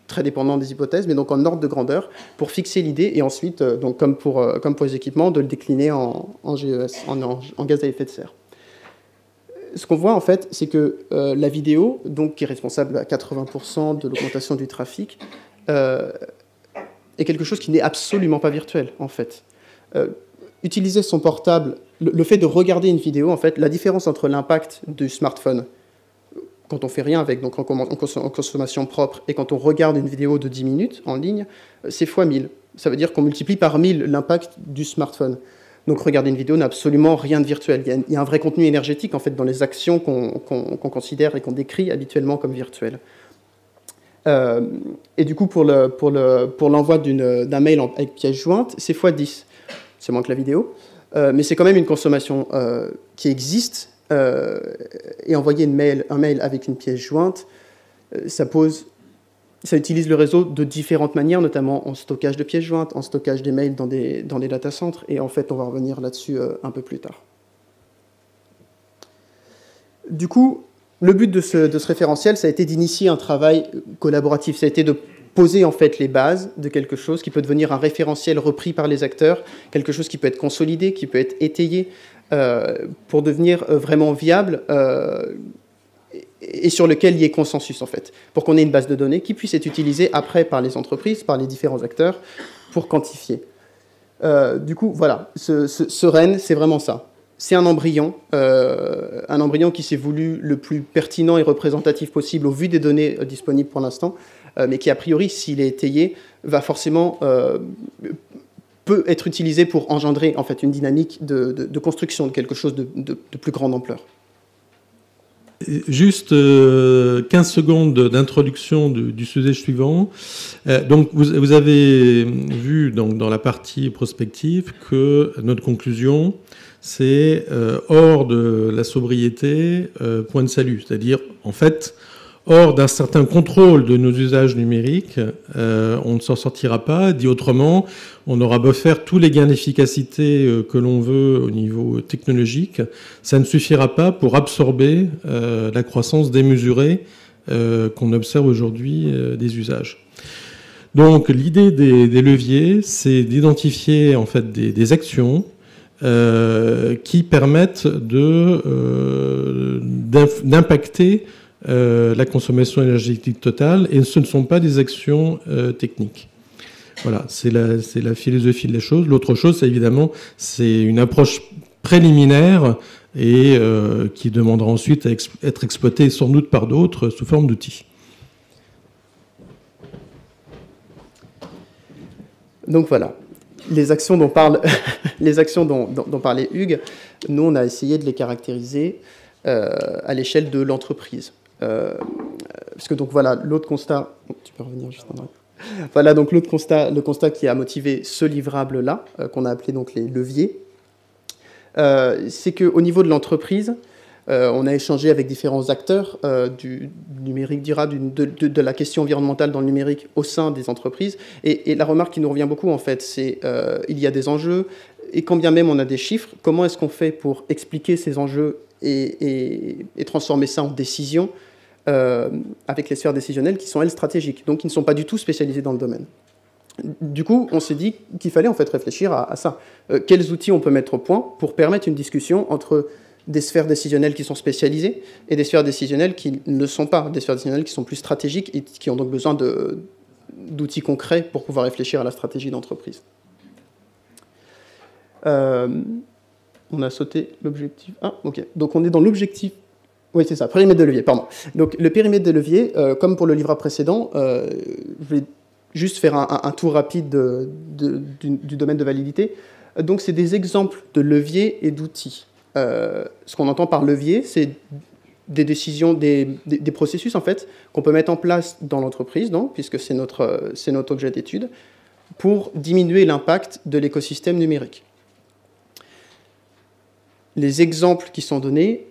très dépendant des hypothèses, mais donc en ordre de grandeur, pour fixer l'idée, et ensuite, euh, donc comme, pour, euh, comme pour les équipements, de le décliner en, GES, en, gaz à effet de serre. Ce qu'on voit en fait, c'est que euh, la vidéo, donc, qui est responsable à 80% de l'augmentation du trafic, est quelque chose qui n'est absolument pas virtuel en fait. utiliser son portable, le, le fait de regarder une vidéo, en fait, la différence entre l'impact du smartphone quand on fait rien avec, donc en, consommation propre, et quand on regarde une vidéo de 10 minutes en ligne, c'est fois 1000. Ça veut dire qu'on multiplie par 1000 l'impact du smartphone. Donc regarder une vidéo n'a absolument rien de virtuel. Il y, a, un vrai contenu énergétique en fait dans les actions qu'on considère et qu'on décrit habituellement comme virtuelles. Euh, et du coup, pour l'envoi d'un mail avec pièce jointe, c'est x10. C'est moins que la vidéo. Euh, mais c'est quand même une consommation euh, qui existe. Et envoyer une mail, un mail avec une pièce jointe, ça pose ça utilise le réseau de différentes manières, notamment en stockage de pièces jointes, en stockage des mails dans des, dans des data centers, et en fait, on va revenir là-dessus un peu plus tard. Du coup, le but de ce, référentiel, ça a été d'initier un travail collaboratif. Ça a été de poser en fait les bases de quelque chose qui peut devenir un référentiel repris par les acteurs, quelque chose qui peut être consolidé, qui peut être étayé, euh, pour devenir euh, vraiment viable euh, et sur lequel il y ait consensus en fait, pour qu'on ait une base de données qui puisse être utilisée après par les entreprises, par les différents acteurs, pour quantifier. du coup, voilà, ce, ce, REN, c'est vraiment ça c'est un embryon, euh, un embryon qui s'est voulu le plus pertinent et représentatif possible au vu des données euh, disponibles pour l'instant, euh, mais qui a priori, s'il est étayé, va forcément peut être utilisé pour engendrer en fait une dynamique de, construction de quelque chose de, plus grande ampleur. Juste 15 secondes d'introduction du, sujet suivant. donc, vous, avez vu dans la partie prospective que notre conclusion, c'est euh, hors de la sobriété, euh, point de salut. C'est-à-dire, en fait, hors d'un certain contrôle de nos usages numériques, euh, on ne s'en sortira pas. Dit autrement, on aura beau faire tous les gains d'efficacité que l'on veut au niveau technologique, ça ne suffira pas pour absorber la croissance démesurée qu'on observe aujourd'hui des usages. Donc l'idée des, leviers, c'est d'identifier en fait des actions euh, qui permettent euh, d'impacter euh, la consommation énergétique totale, et ce ne sont pas des actions techniques. Voilà, c'est la, philosophie de la chose. L'autre chose, évidemment, c'est une approche préliminaire et qui demandera ensuite à être exploitée sans doute par d'autres sous forme d'outils. Donc voilà, les actions dont, parle, les actions dont, parlait Hugues, nous, on a essayé de les caractériser euh, à l'échelle de l'entreprise. Euh, parce que donc voilà, l'autre constat... Oh, tu peux revenir juste en Voilà donc l'autre constat, le constat qui a motivé ce livrable-là, euh, qu'on a appelé donc les leviers, c'est qu'au niveau de l'entreprise, euh, on a échangé avec différents acteurs euh, du, numérique durable, de, la question environnementale dans le numérique au sein des entreprises. Et, la remarque qui nous revient beaucoup, en fait, c'est euh, il y a des enjeux, et quand bien même on a des chiffres, comment est-ce qu'on fait pour expliquer ces enjeux et, transformer ça en décision avec les sphères décisionnelles qui sont, elles, stratégiques, donc qui ne sont pas du tout spécialisées dans le domaine. Du coup, on s'est dit qu'il fallait en fait réfléchir à, ça. quels outils on peut mettre au point pour permettre une discussion entre des sphères décisionnelles qui sont spécialisées et des sphères décisionnelles qui ne le sont pas, des sphères décisionnelles qui sont plus stratégiques et qui ont donc besoin d'outils concrets pour pouvoir réfléchir à la stratégie d'entreprise. Euh, on a sauté l'objectif. Ah, ok. Donc on est dans l'objectif. Oui, c'est ça, périmètre de levier, pardon. Donc le périmètre de levier, euh, comme pour le livre précédent, euh, je vais juste faire un, tour rapide du, domaine de validité. Donc c'est des exemples de leviers et d'outils. Euh, ce qu'on entend par levier, c'est des décisions, des, processus en fait qu'on peut mettre en place dans l'entreprise, puisque c'est notre, c'est notre objet d'étude, pour diminuer l'impact de l'écosystème numérique. Les exemples qui sont donnés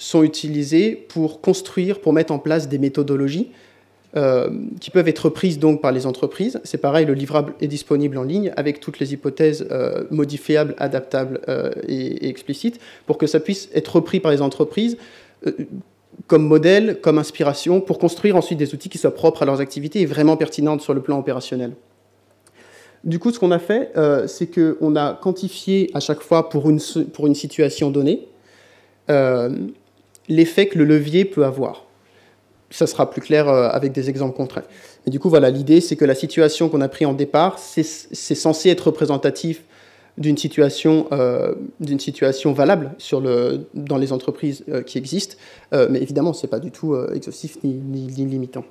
sont utilisés pour construire, pour mettre en place des méthodologies euh, qui peuvent être prises donc par les entreprises. C'est pareil, le livrable est disponible en ligne avec toutes les hypothèses euh, modifiables, adaptables euh, et, explicites pour que ça puisse être repris par les entreprises comme modèle, comme inspiration pour construire ensuite des outils qui soient propres à leurs activités et vraiment pertinentes sur le plan opérationnel. Du coup, ce qu'on a fait, c'est qu'on a quantifié à chaque fois pour une, pour une situation donnée l'effet que le levier peut avoir ça sera plus clair euh, avec des exemples concrets. Et du coup, voilà, l'idée, c'est que la situation qu'on a pris en départ, c'est censé être représentatif d'une situation, d'une situation valable sur le, dans les entreprises qui existent, mais évidemment, ce n'est pas du tout exhaustif ni, ni, limitant.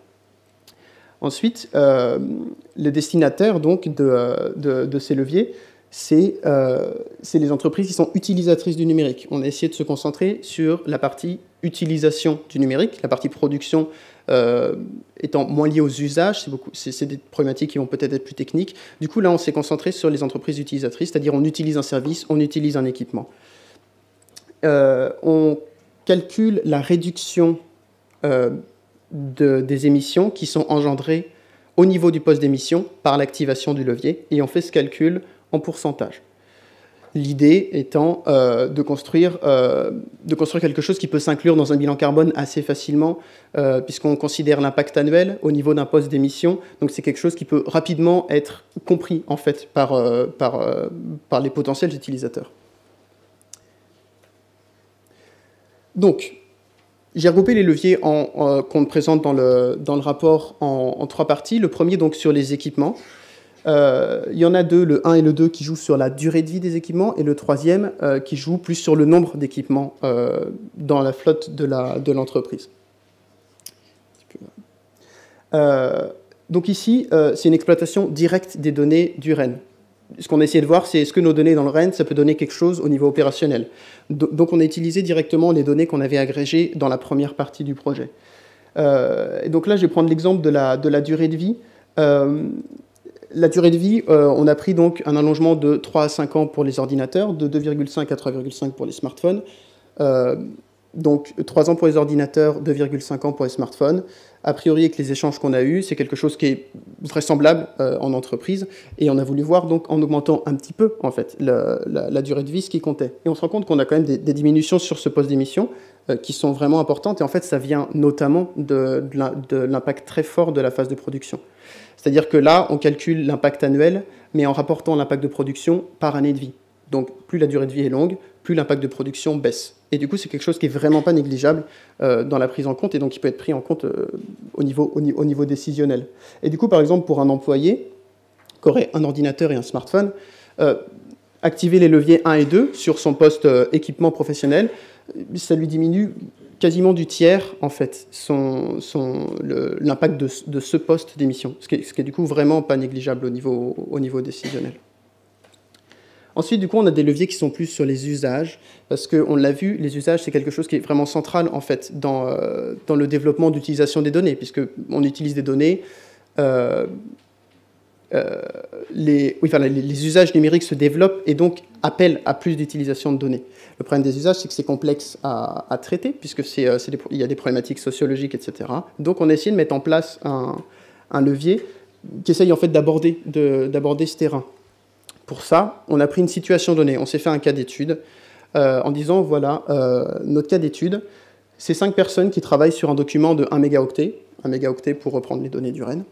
Ensuite, le destinataire donc, de, de, de ces leviers, euh, c'est les entreprises qui sont utilisatrices du numérique. On a essayé de se concentrer sur la partie utilisation du numérique, la partie production euh, étant moins liée aux usages, c'est des problématiques qui vont peut-être être plus techniques. Du coup, là, on s'est concentré sur les entreprises utilisatrices, c'est-à-dire on utilise un service, on utilise un équipement. Euh, on calcule la réduction de, des émissions qui sont engendrées au niveau du poste d'émission par l'activation du levier, et on fait ce calcul en pourcentage. L'idée étant euh, de, construire, euh, de construire quelque chose qui peut s'inclure dans un bilan carbone assez facilement, euh, puisqu'on considère l'impact annuel au niveau d'un poste d'émission. Donc c'est quelque chose qui peut rapidement être compris en fait par, les potentiels utilisateurs. Donc, j'ai regroupé les leviers qu'on présente dans le, rapport en, trois parties. Le premier donc sur les équipements. Euh, il y en a deux, le 1 et le 2, qui jouent sur la durée de vie des équipements, et le troisième euh, qui joue plus sur le nombre d'équipements euh, dans la flotte de l'entreprise. donc ici, c'est une exploitation directe des données du REN. Ce qu'on a essayé de voir, c'est est-ce que nos données dans le REN, ça peut donner quelque chose au niveau opérationnel. Donc on a utilisé directement les données qu'on avait agrégées dans la première partie du projet. et donc là, je vais prendre l'exemple de la, de la durée de vie la durée de vie, euh, on a pris donc un allongement de 3 à 5 ans pour les ordinateurs, de 2,5 à 3,5 pour les smartphones. Euh, donc 3 ans pour les ordinateurs, 2,5 ans pour les smartphones. A priori, avec les échanges qu'on a eus, c'est quelque chose qui est vraisemblable euh, en entreprise. Et on a voulu voir, donc, en augmentant un petit peu, en fait, la, durée de vie, ce qui comptait. Et on se rend compte qu'on a quand même des, diminutions sur ce poste d'émission qui sont vraiment importantes. Et en fait, ça vient notamment de l'impact très fort de la phase de production. C'est-à-dire que là, on calcule l'impact annuel, mais en rapportant l'impact de production par année de vie. Donc plus la durée de vie est longue, plus l'impact de production baisse. Et du coup, c'est quelque chose qui est vraiment pas négligeable euh, dans la prise en compte et donc qui peut être pris en compte euh, au, niveau, au, niveau, décisionnel. Et du coup, par exemple, pour un employé qui aurait un ordinateur et un smartphone, euh, activer les leviers 1 et 2 sur son poste équipement professionnel, ça lui diminue quasiment du tiers, en fait, l'impact de, ce poste d'émission, ce, qui est du coup vraiment pas négligeable au niveau, au niveau décisionnel. Ensuite, du coup, on a des leviers qui sont plus sur les usages, parce qu'on l'a vu, les usages, c'est quelque chose qui est vraiment central, en fait, dans, euh, dans le développement d'utilisation des données, puisqu'on utilise des données, euh, euh, les, usages numériques se développent et donc appellent à plus d'utilisation de données. Le problème des usages, c'est que c'est complexe à, traiter, puisque il y a des problématiques sociologiques, etc. Donc on a essayé de mettre en place un, levier qui essaye en fait d'aborder ce terrain. Pour ça, on a pris une situation donnée, on s'est fait un cas d'étude euh, en disant, voilà, notre cas d'étude, c'est cinq personnes qui travaillent sur un document de 1 mégaoctet, 1 mégaoctet pour reprendre les données du REN,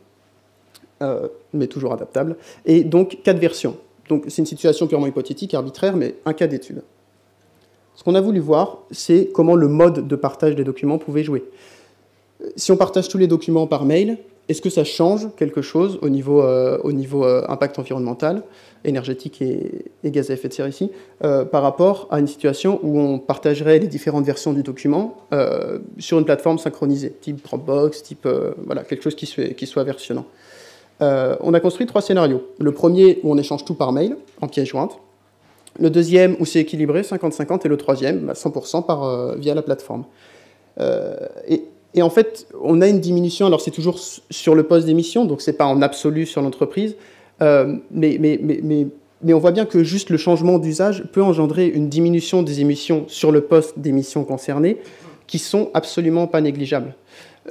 euh, mais toujours adaptable, et donc quatre versions. Donc c'est une situation purement hypothétique, arbitraire, mais un cas d'étude. Ce qu'on a voulu voir, c'est comment le mode de partage des documents pouvait jouer. Si on partage tous les documents par mail, est-ce que ça change quelque chose au niveau, euh, au niveau euh, impact environnemental, énergétique et, gaz à effet de serre ici, par rapport à une situation où on partagerait les différentes versions du document sur une plateforme synchronisée, type Dropbox, type voilà, quelque chose qui soit, versionnant? Euh, on a construit trois scénarios. Le premier où on échange tout par mail, en pièce jointe. Le deuxième où c'est équilibré, 50-50. Et le troisième, 100% bah, par, euh, via la plateforme. Euh, et, en fait, on a une diminution. Alors c'est toujours sur le poste d'émission, donc c'est pas en absolu sur l'entreprise. mais, mais on voit bien que juste le changement d'usage peut engendrer une diminution des émissions sur le poste d'émission concerné qui sont absolument pas négligeables.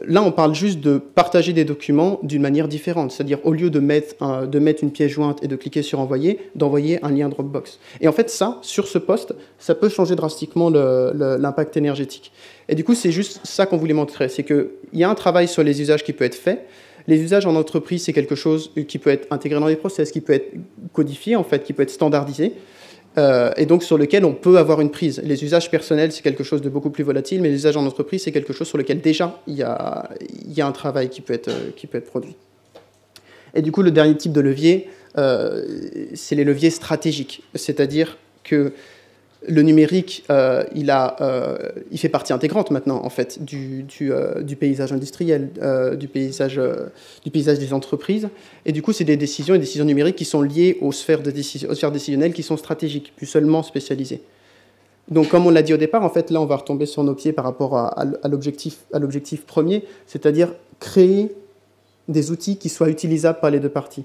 Là, on parle juste de partager des documents d'une manière différente, c'est-à-dire au lieu de mettre, de mettre une pièce jointe et de cliquer sur envoyer, d'envoyer un lien Dropbox. Et en fait, ça, sur ce poste, ça peut changer drastiquement l'impact énergétique. Et du coup, c'est juste ça qu'on voulait montrer, c'est qu'il y a un travail sur les usages qui peut être fait. Les usages en entreprise, c'est quelque chose qui peut être intégré dans les process, qui peut être codifié, en fait, qui peut être standardisé. Euh, et donc sur lequel on peut avoir une prise. Les usages personnels, c'est quelque chose de beaucoup plus volatile, mais les usages en entreprise, c'est quelque chose sur lequel déjà il y a, un travail être, qui peut être produit. Et du coup, le dernier type de levier, c'est les leviers stratégiques. C'est-à-dire que le numérique, euh, il, a, euh, il fait partie intégrante maintenant, en fait, du, du, euh, paysage industriel, du, paysage, du paysage des entreprises. Et du coup, c'est des décisions et décisions numériques qui sont liées aux sphères, de décision, aux sphères décisionnelles qui sont stratégiques, plus seulement spécialisées. Donc, comme on l'a dit au départ, en fait, là, on va retomber sur nos pieds par rapport à, à l'objectif premier, c'est-à-dire créer des outils qui soient utilisables par les deux parties.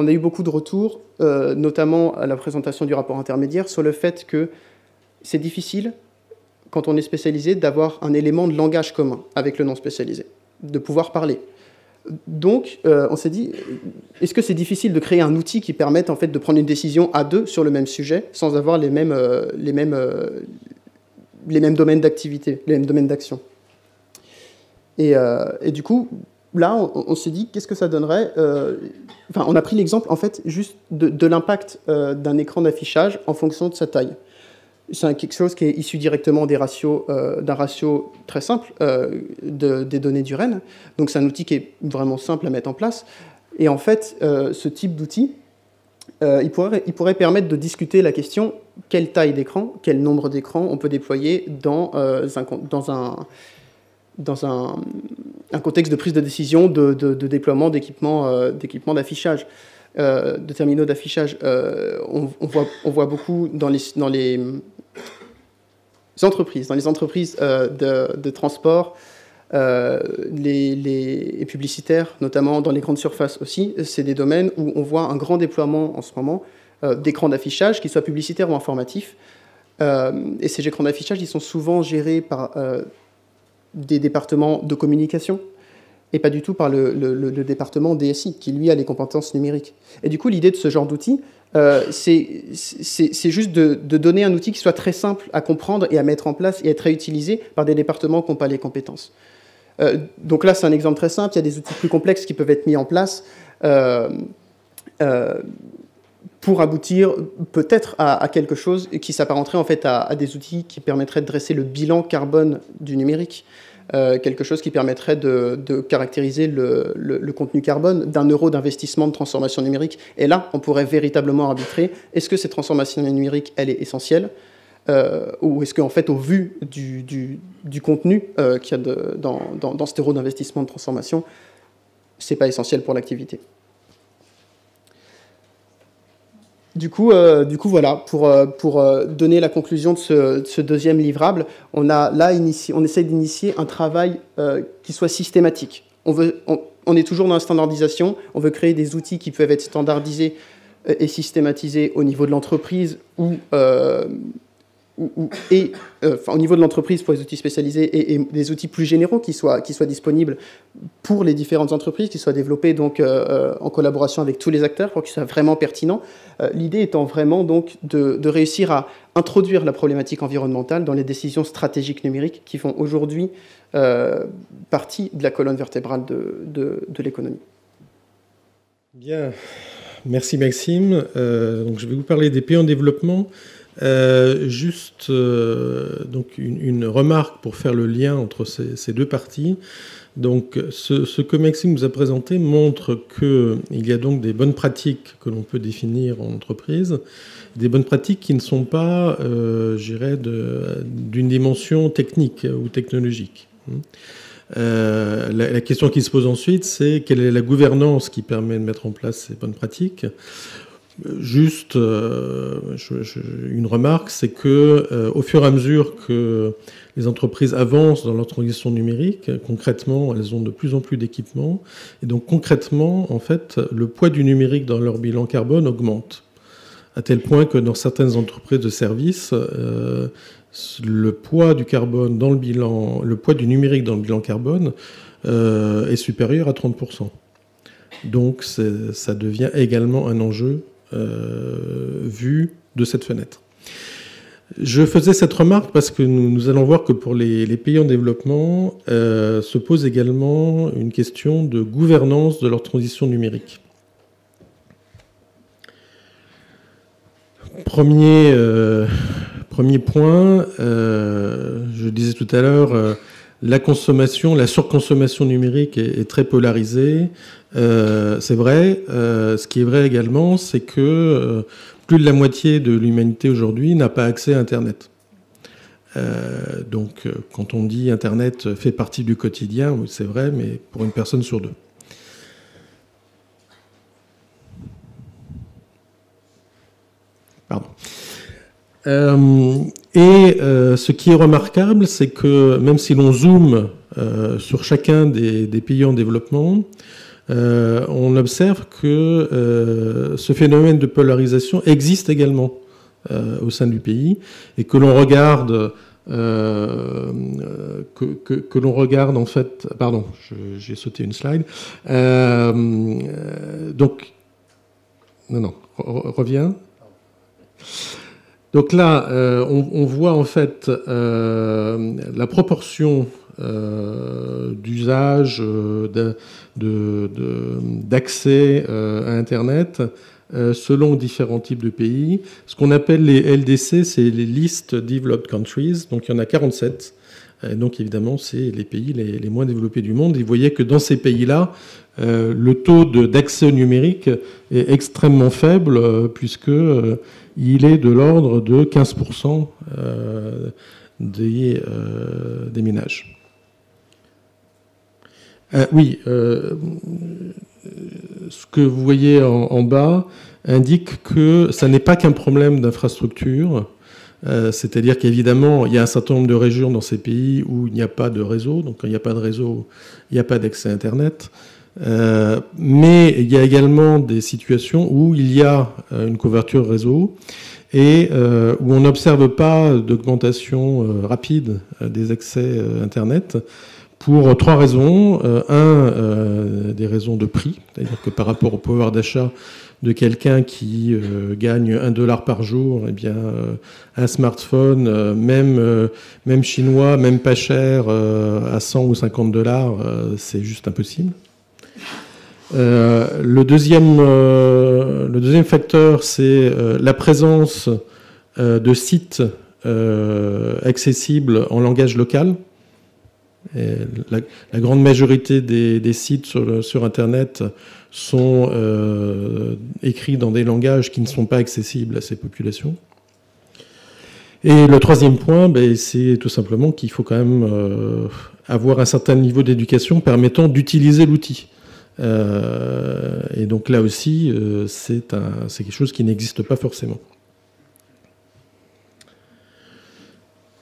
On a eu beaucoup de retours, notamment à la présentation du rapport intermédiaire, sur le fait que c'est difficile, quand on est spécialisé, d'avoir un élément de langage commun avec le non spécialisé, de pouvoir parler. Donc, euh, on s'est dit, est-ce que c'est difficile de créer un outil qui permette en fait de prendre une décision à deux sur le même sujet, sans avoir les mêmes, euh, les mêmes, euh, les mêmes domaines d'activité, les mêmes domaines d'action? Et, du coup, là, on, s'est dit, qu'est-ce que ça donnerait Enfin, on a pris l'exemple en fait juste de, l'impact d'un écran d'affichage en fonction de sa taille c'est quelque chose qui est issu directement euh, d'un ratio très simple euh, des données du REN. Donc c'est un outil qui est vraiment simple à mettre en place. Et en fait, euh, ce type d'outil, il, pourrait, il pourrait permettre de discuter la question quelle taille d'écran, quel nombre d'écrans on peut déployer dans, un, dans, un, dans un, contexte de prise de décision de, déploiement d'équipements d'affichage. de terminaux d'affichage, on, on, voit, beaucoup dans les, entreprises, dans les entreprises euh, de, transport, euh, les, publicitaires, notamment dans les grandes surfaces aussi, c'est des domaines où on voit un grand déploiement en ce moment euh, d'écrans d'affichage, qu'ils soient publicitaires ou informatifs. et ces écrans d'affichage, ils sont souvent gérés par des départements de communication et pas du tout par le, le, département DSI, qui lui a les compétences numériques. Et du coup, l'idée de ce genre d'outil, euh, c'est juste de, donner un outil qui soit très simple à comprendre et à mettre en place et à être réutilisé par des départements qui n'ont pas les compétences. Euh, donc là, c'est un exemple très simple. Il y a des outils plus complexes qui peuvent être mis en place euh, pour aboutir peut-être à, quelque chose qui s'apparenterait en fait à, des outils qui permettraient de dresser le bilan carbone du numérique. Euh, quelque chose qui permettrait de, caractériser le, contenu carbone d'un euro d'investissement de transformation numérique. Et là, on pourrait véritablement arbitrer, est-ce que cette transformation numérique, elle est essentielle euh, ou est-ce qu'en fait, au vu du, contenu euh, qu'il y a dans, dans, cet euro d'investissement de transformation, c'est pas essentiel pour l'activité? Du coup, euh, du coup, voilà, pour, euh, pour euh, donner la conclusion de ce, deuxième livrable, on, a là on essaie d'initier un travail qui soit systématique. On, veut, on, est toujours dans la standardisation, on veut créer des outils qui peuvent être standardisés et systématisés au niveau de l'entreprise ou et euh, au niveau de l'entreprise pour les outils spécialisés et, des outils plus généraux qui soient, qui soient disponibles pour les différentes entreprises, qui soient développés donc euh, euh, en collaboration avec tous les acteurs pour qu'ils soient vraiment pertinents. L'idée étant vraiment donc de, réussir à introduire la problématique environnementale dans les décisions stratégiques numériques qui font aujourd'hui partie de la colonne vertébrale de, de, l'économie. Bien, merci Maxime. donc je vais vous parler des pays en développement. Euh, juste euh, donc une, remarque pour faire le lien entre ces, deux parties. Donc, ce, que Maxime nous a présenté montre qu'il y a donc des bonnes pratiques que l'on peut définir en entreprise, des bonnes pratiques qui ne sont pas, euh, d'une dimension technique ou technologique. Euh, la, la, question qui se pose ensuite, c'est quelle est la gouvernance qui permet de mettre en place ces bonnes pratiques? Juste euh, une remarque, c'est que euh, au fur et à mesure que les entreprises avancent dans leur transition numérique, concrètement, elles ont de plus en plus d'équipements, et donc concrètement, en fait, le poids du numérique dans leur bilan carbone augmente, à tel point que dans certaines entreprises de services, euh, le poids du carbone dans le bilan, le poids du numérique dans le bilan carbone est supérieur à 30%. Donc ça devient également un enjeu euh, vu de cette fenêtre. Je faisais cette remarque parce que nous, allons voir que pour les, pays en développement euh, se pose également une question de gouvernance de leur transition numérique. Premier, euh, premier point, je disais tout à l'heure, la consommation, la surconsommation numérique est, très polarisée. Euh, c'est vrai. Euh, ce qui est vrai également, c'est que euh, plus de la moitié de l'humanité aujourd'hui n'a pas accès à Internet. donc, quand on dit Internet fait partie du quotidien, c'est vrai, mais pour une personne sur deux. Pardon. Et ce qui est remarquable, c'est que même si l'on zoome sur chacun des, pays en développement, on observe que ce phénomène de polarisation existe également au sein du pays et que l'on regarde en fait, pardon, j'ai sauté une slide. donc, non, non, reviens. Donc là, euh, on, voit en fait euh, la proportion euh, d'usage d'accès à Internet selon différents types de pays. Ce qu'on appelle les LDC, c'est les List Developed Countries. Donc il y en a 47. donc évidemment, c'est les pays les, moins développés du monde. Et vous voyez que dans ces pays-là, le taux d'accès numérique est extrêmement faible, puisque il est de l'ordre de 15% euh, des, euh, des, ménages. Euh, oui, ce que vous voyez en, bas indique que ça n'est pas qu'un problème d'infrastructure, c'est-à-dire qu'évidemment, il y a un certain nombre de régions dans ces pays où il n'y a pas de réseau, donc quand il n'y a pas de réseau, il n'y a pas d'accès Internet. Euh, mais il y a également des situations où il y a euh, une couverture réseau et euh, où on n'observe pas d'augmentation rapide des accès Internet pour trois raisons. un, des raisons de prix, c'est-à-dire que par rapport au pouvoir d'achat de quelqu'un qui gagne un dollar par jour, eh bien, un smartphone, même, même chinois, même pas cher, à 100 ou 50 dollars, c'est juste impossible. Euh, le, deuxième, euh, le deuxième facteur, c'est euh, la présence de sites accessibles en langage local. La, grande majorité des, sites sur, Internet sont écrits dans des langages qui ne sont pas accessibles à ces populations. Et le troisième point, ben, c'est tout simplement qu'il faut quand même avoir un certain niveau d'éducation permettant d'utiliser l'outil. Euh, et donc là aussi, euh, c'est quelque chose qui n'existe pas forcément.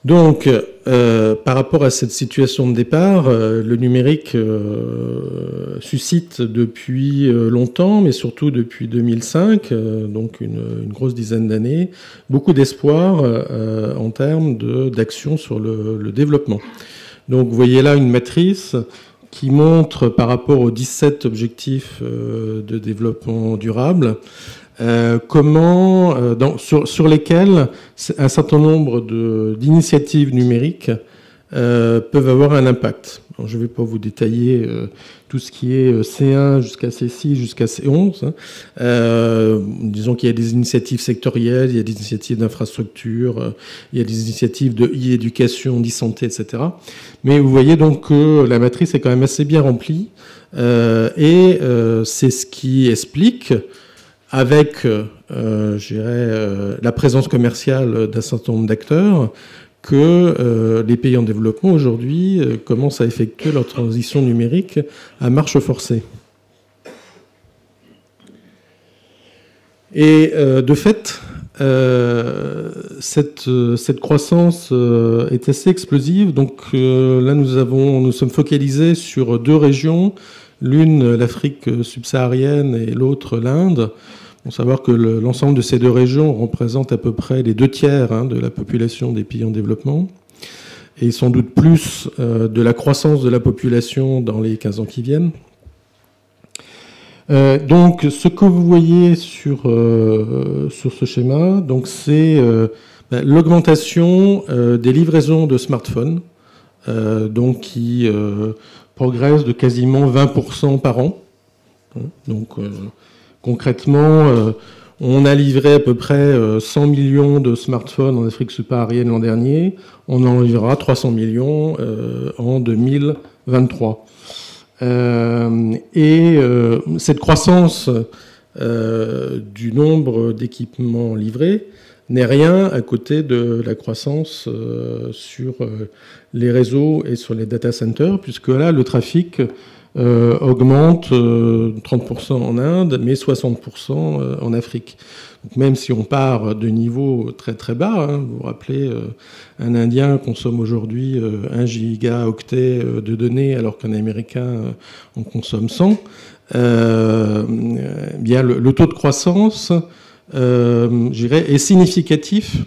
Donc, euh, par rapport à cette situation de départ, le numérique suscite depuis longtemps, mais surtout depuis 2005, donc une, grosse dizaine d'années, beaucoup d'espoir en termes d'action sur le, développement. Donc, vous voyez là une matrice qui montre par rapport aux 17 objectifs euh, de développement durable euh, comment, euh, sur, lesquels un certain nombre d'initiatives numériques peuvent avoir un impact. je ne vais pas vous détailler tout ce qui est C1 jusqu'à C6 jusqu'à C11. Hein. disons qu'il y a des initiatives sectorielles, il y a des initiatives d'infrastructure, il y a des initiatives de e-éducation, d'e-santé, etc. Mais vous voyez donc que la matrice est quand même assez bien remplie. Euh, et euh, c'est ce qui explique, avec euh, la présence commerciale d'un certain nombre d'acteurs, que les pays en développement aujourd'hui commencent à effectuer leur transition numérique à marche forcée. Et de fait, euh, cette, euh, croissance euh, est assez explosive. Donc là, nous, avons, nous sommes focalisés sur deux régions, l'une l'Afrique subsaharienne et l'autre l'Inde. On savoir que l'ensemble de ces deux régions représente à peu près les deux tiers hein, de la population des pays en développement et sans doute plus de la croissance de la population dans les 15 ans qui viennent. Euh, donc, ce que vous voyez sur, euh, ce schéma, c'est euh, ben, l'augmentation des livraisons de smartphones, qui progresse de quasiment 20% par an. Donc, concrètement, On a livré à peu près 100 millions de smartphones en Afrique subsaharienne l'an dernier. On en livrera 300 millions en 2023. et cette croissance du nombre d'équipements livrés n'est rien à côté de la croissance sur les réseaux et sur les data centers, puisque là, le trafic euh, augmente 30% euh, en Inde, mais 60% euh, en Afrique. Donc même si on part de niveaux très très bas, hein, vous vous rappelez, un Indien consomme aujourd'hui 1 gigaoctet de données alors qu'un Américain en consomme 100, bien le, taux de croissance est significatif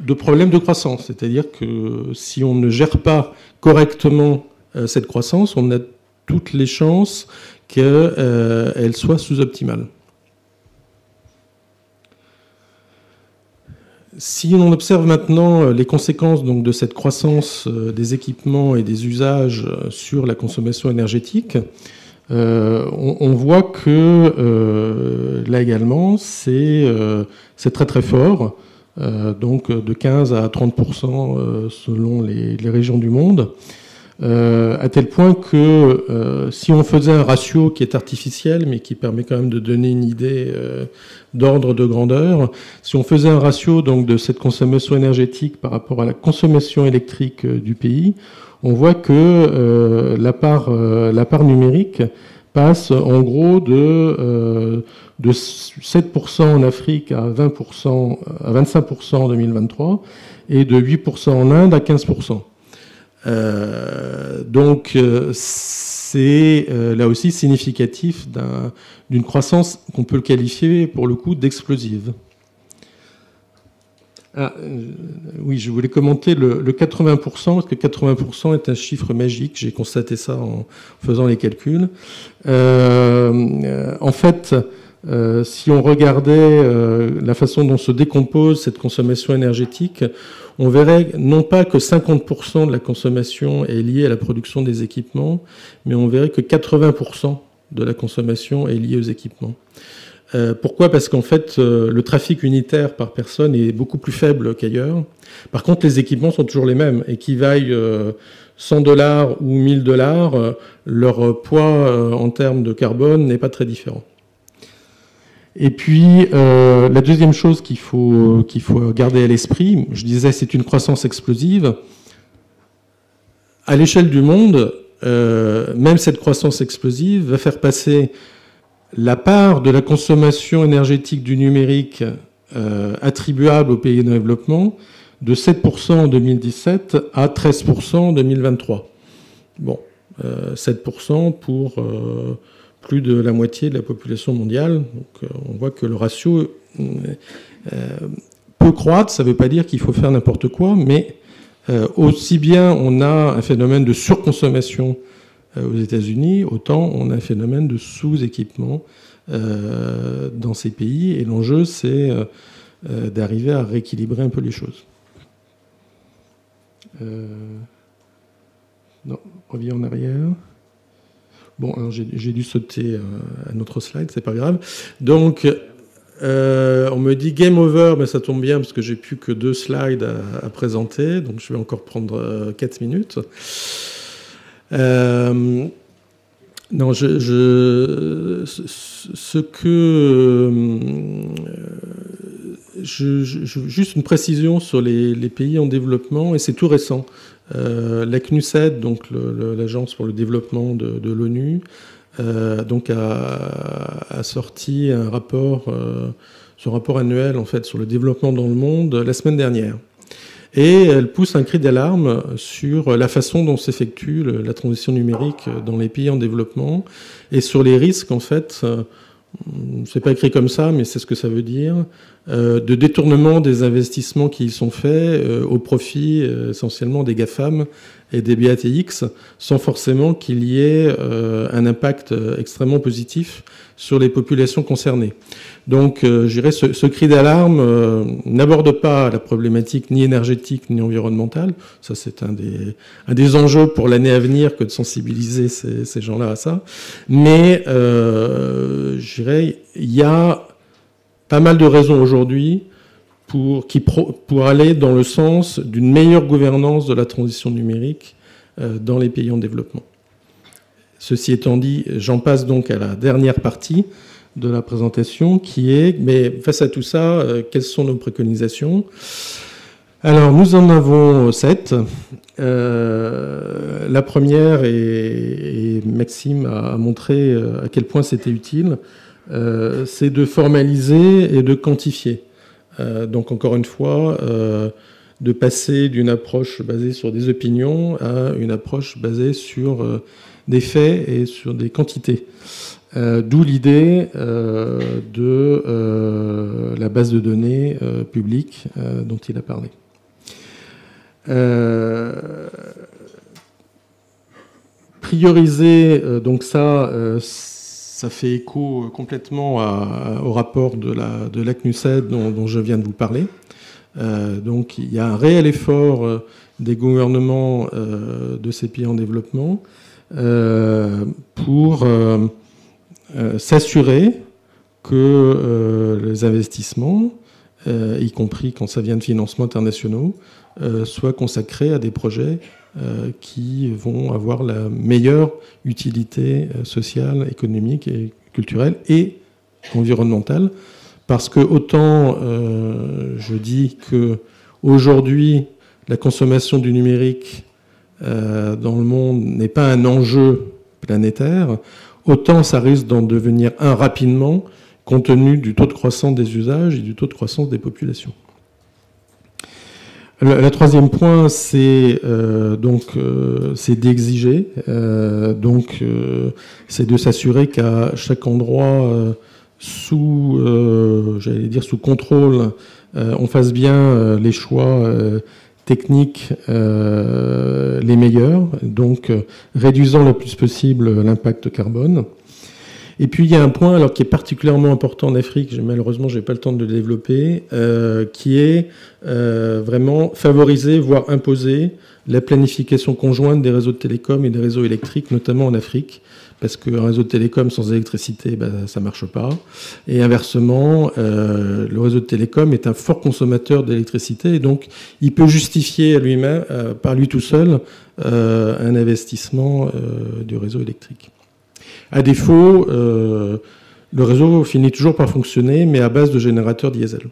de problèmes de croissance. C'est-à-dire que si on ne gère pas correctement cette croissance, on a toutes les chances qu'elle euh, soit sous-optimale. Si on observe maintenant euh, les conséquences donc, de cette croissance euh, des équipements et des usages sur la consommation énergétique, on, voit que là également, c'est très très fort, donc de 15 à 30% selon les, régions du monde. Euh, à tel point que euh, si on faisait un ratio qui est artificiel, mais qui permet quand même de donner une idée euh, d'ordre de grandeur, si on faisait un ratio donc de cette consommation énergétique par rapport à la consommation électrique du pays, on voit que la part numérique passe en gros de, de 7% en Afrique à 20%, à 25% en 2023 et de 8% en Inde à 15%. Euh, donc euh, c'est euh, là aussi significatif d'une croissance qu'on peut qualifier pour le coup d'explosive. Ah, oui, je voulais commenter le, 80%, parce que 80% est un chiffre magique, j'ai constaté ça en faisant les calculs. en fait, si on regardait la façon dont se décompose cette consommation énergétique, on verrait non pas que 50% de la consommation est liée à la production des équipements, mais on verrait que 80% de la consommation est liée aux équipements. Euh, pourquoi? Parce qu'en fait, euh, le trafic unitaire par personne est beaucoup plus faible qu'ailleurs. Par contre, les équipements sont toujours les mêmes. Et qu'ils vaillent 100 dollars ou 1000 dollars, leur poids en termes de carbone n'est pas très différent. Et puis, euh, la deuxième chose qu'il faut, garder à l'esprit, je disais, c'est une croissance explosive. À l'échelle du monde, euh, même cette croissance explosive va faire passer la part de la consommation énergétique du numérique euh, attribuable aux pays de développement de 7% en 2017 à 13% en 2023. Bon, 7% pour plus de la moitié de la population mondiale. Donc, euh, on voit que le ratio euh, peut croître. Ça ne veut pas dire qu'il faut faire n'importe quoi, mais euh, aussi bien on a un phénomène de surconsommation aux États-Unis, autant on a un phénomène de sous-équipement dans ces pays. Et l'enjeu, c'est d'arriver à rééquilibrer un peu les choses. non, reviens en arrière. Bon, j'ai dû sauter euh, un autre slide, c'est pas grave. Donc, euh, on me dit game over, mais ça tombe bien parce que j'ai plus que deux slides à, présenter, donc je vais encore prendre 4 euh, non, je, ce que juste une précision sur les, pays en développement, et c'est tout récent. Euh, la CNUSED, donc l'agence pour le développement de, l'ONU, euh, donc a, sorti un rapport, euh, son rapport annuel en fait sur le développement dans le monde la semaine dernière. Et elle pousse un cri d'alarme sur la façon dont s'effectue la transition numérique dans les pays en développement. Et sur les risques en fait c'est pas écrit comme ça, mais c'est ce que ça veut dire, euh, de détournement des investissements qui y sont faits euh, au profit euh, essentiellement des GAFAM et des BATX, sans forcément qu'il y ait un impact extrêmement positif sur les populations concernées. Donc, je dirais, ce, ce cri d'alarme n'aborde pas la problématique ni énergétique ni environnementale. Ça, c'est un des, un des enjeux pour l'année à venir que de sensibiliser ces, ces gens-là à ça. Mais, je dirais, il y a pas mal de raisons aujourd'hui pour, aller dans le sens d'une meilleure gouvernance de la transition numérique dans les pays en développement. Ceci étant dit, j'en passe donc à la dernière partie de la présentation qui est, mais face à tout ça, euh, quelles sont nos préconisations? Alors, nous en avons sept. Euh, la première, et, Maxime a montré euh, à quel point c'était utile, c'est de formaliser et de quantifier. donc, encore une fois, de passer d'une approche basée sur des opinions à une approche basée sur des faits et sur des quantités. Euh, d'où l'idée euh, de euh, la base de données publique dont il a parlé. prioriser, donc ça, ça fait écho complètement au rapport de la, dont, je viens de vous parler. donc il y a un réel effort des gouvernements de ces pays en développement euh, pour euh, euh, s'assurer que les investissements, y compris quand ça vient de financements internationaux, soient consacrés à des projets qui vont avoir la meilleure utilité sociale, économique et culturelle et environnementale. Parce que autant je dis que aujourd'hui la consommation du numérique euh, dans le monde n'est pas un enjeu planétaire, autant ça risque d'en devenir un rapidement compte tenu du taux de croissance des usages et du taux de croissance des populations. Le, troisième point, c'est euh, donc euh, c'est d'exiger, donc c'est de s'assurer qu'à chaque endroit sous, j'allais dire sous contrôle, on fasse bien les choix techniques euh, les meilleures, donc euh, réduisant le plus possible l'impact carbone. Et puis il y a un point alors qui est particulièrement important en Afrique, malheureusement j'ai pas le temps de le développer, euh, qui est vraiment favoriser, voire imposer la planification conjointe des réseaux de télécom et des réseaux électriques, notamment en Afrique, parce qu'un réseau de télécom sans électricité, ben, ça ne marche pas. Et inversement, euh, le réseau de télécom est un fort consommateur d'électricité, et donc il peut justifier lui-même, euh, par lui tout seul, euh, un investissement du réseau électrique. À défaut, le réseau finit toujours par fonctionner, mais à base de générateurs diesel.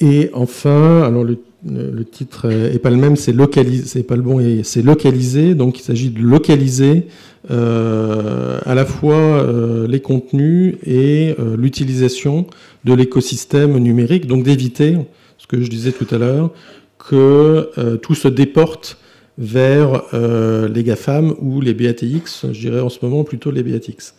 Et enfin, alors le titre est pas le même, c'est localisé, pas le bon, c'est localisé. Donc il s'agit de localiser euh, à la fois euh, les contenus et euh, l'utilisation de l'écosystème numérique. Donc d'éviter, ce que je disais tout à l'heure, que tout se déporte vers les GAFAM ou les BATX. Je dirais en ce moment plutôt les BATX.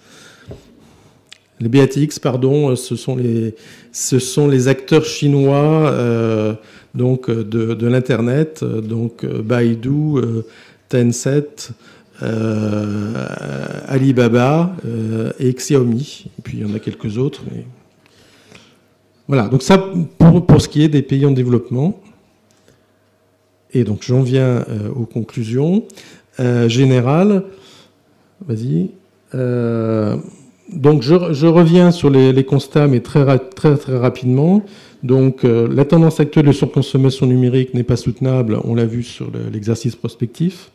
Les BATX, pardon, ce sont les, ce sont les acteurs chinois donc euh, de, l'internet, euh, donc euh, Baidu, Tencent, Alibaba et Xiaomi. Puis il y en a quelques autres. Voilà, donc ça pour, ce qui est des pays en développement. Et donc j'en viens aux conclusions générales. Vas-y. donc je, reviens sur les, constats, mais très, très, très rapidement. Donc euh, la tendance actuelle de surconsommation numérique n'est pas soutenable, on l'a vu sur l'exercice prospectif.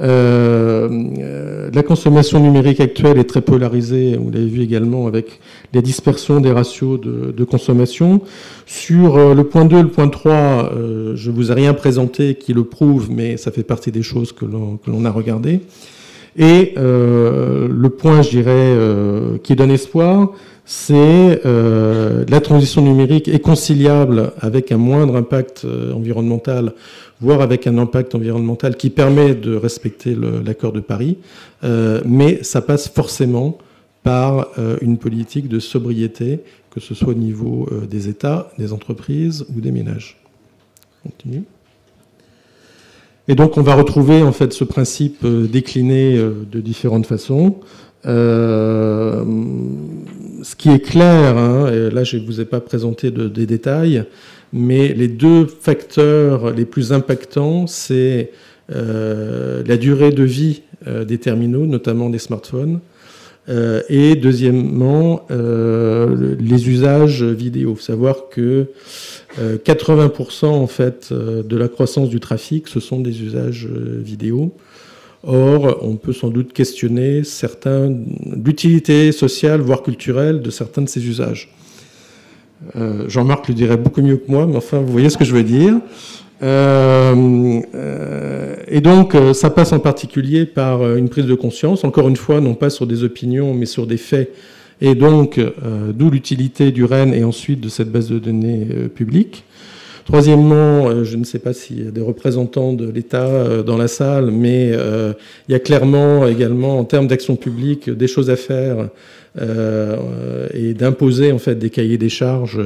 Euh, euh, la consommation numérique actuelle est très polarisée, vous l'avez vu également avec les dispersions des ratios de, consommation. Sur le point 2 et le point 3, je ne vous ai rien présenté qui le prouve, mais ça fait partie des choses que l'on a regardées. Et le point, je dirais, qui donne espoir, c'est euh, la transition numérique est conciliable avec un moindre impact euh, environnemental, voire avec un impact environnemental qui permet de respecter l'accord de Paris, euh, mais ça passe forcément par une politique de sobriété, que ce soit au niveau des États, des entreprises ou des ménages. Continue. Et donc on va retrouver en fait ce principe décliné de différentes façons. Euh, ce qui est clair, hein, et là je ne vous ai pas présenté de, des détails, mais les deux facteurs les plus impactants, c'est euh, la durée de vie euh, des terminaux, notamment des smartphones, et deuxièmement, les usages vidéo. Savoir que 80% en fait de la croissance du trafic, ce sont des usages vidéo. Or, on peut sans doute questionner l'utilité sociale, voire culturelle, de certains de ces usages. Euh, Jean-Marc le dirait beaucoup mieux que moi, mais enfin, vous voyez ce que je veux dire. Euh, euh, et donc, ça passe en particulier par une prise de conscience, encore une fois, non pas sur des opinions, mais sur des faits. Et donc, d'où l'utilité du REN et ensuite de cette base de données publique. Troisièmement, euh, je ne sais pas s'il y a des représentants de l'État euh, dans la salle, mais euh, il y a clairement également, en termes d'action publique, des choses à faire et d'imposer en fait des cahiers des charges,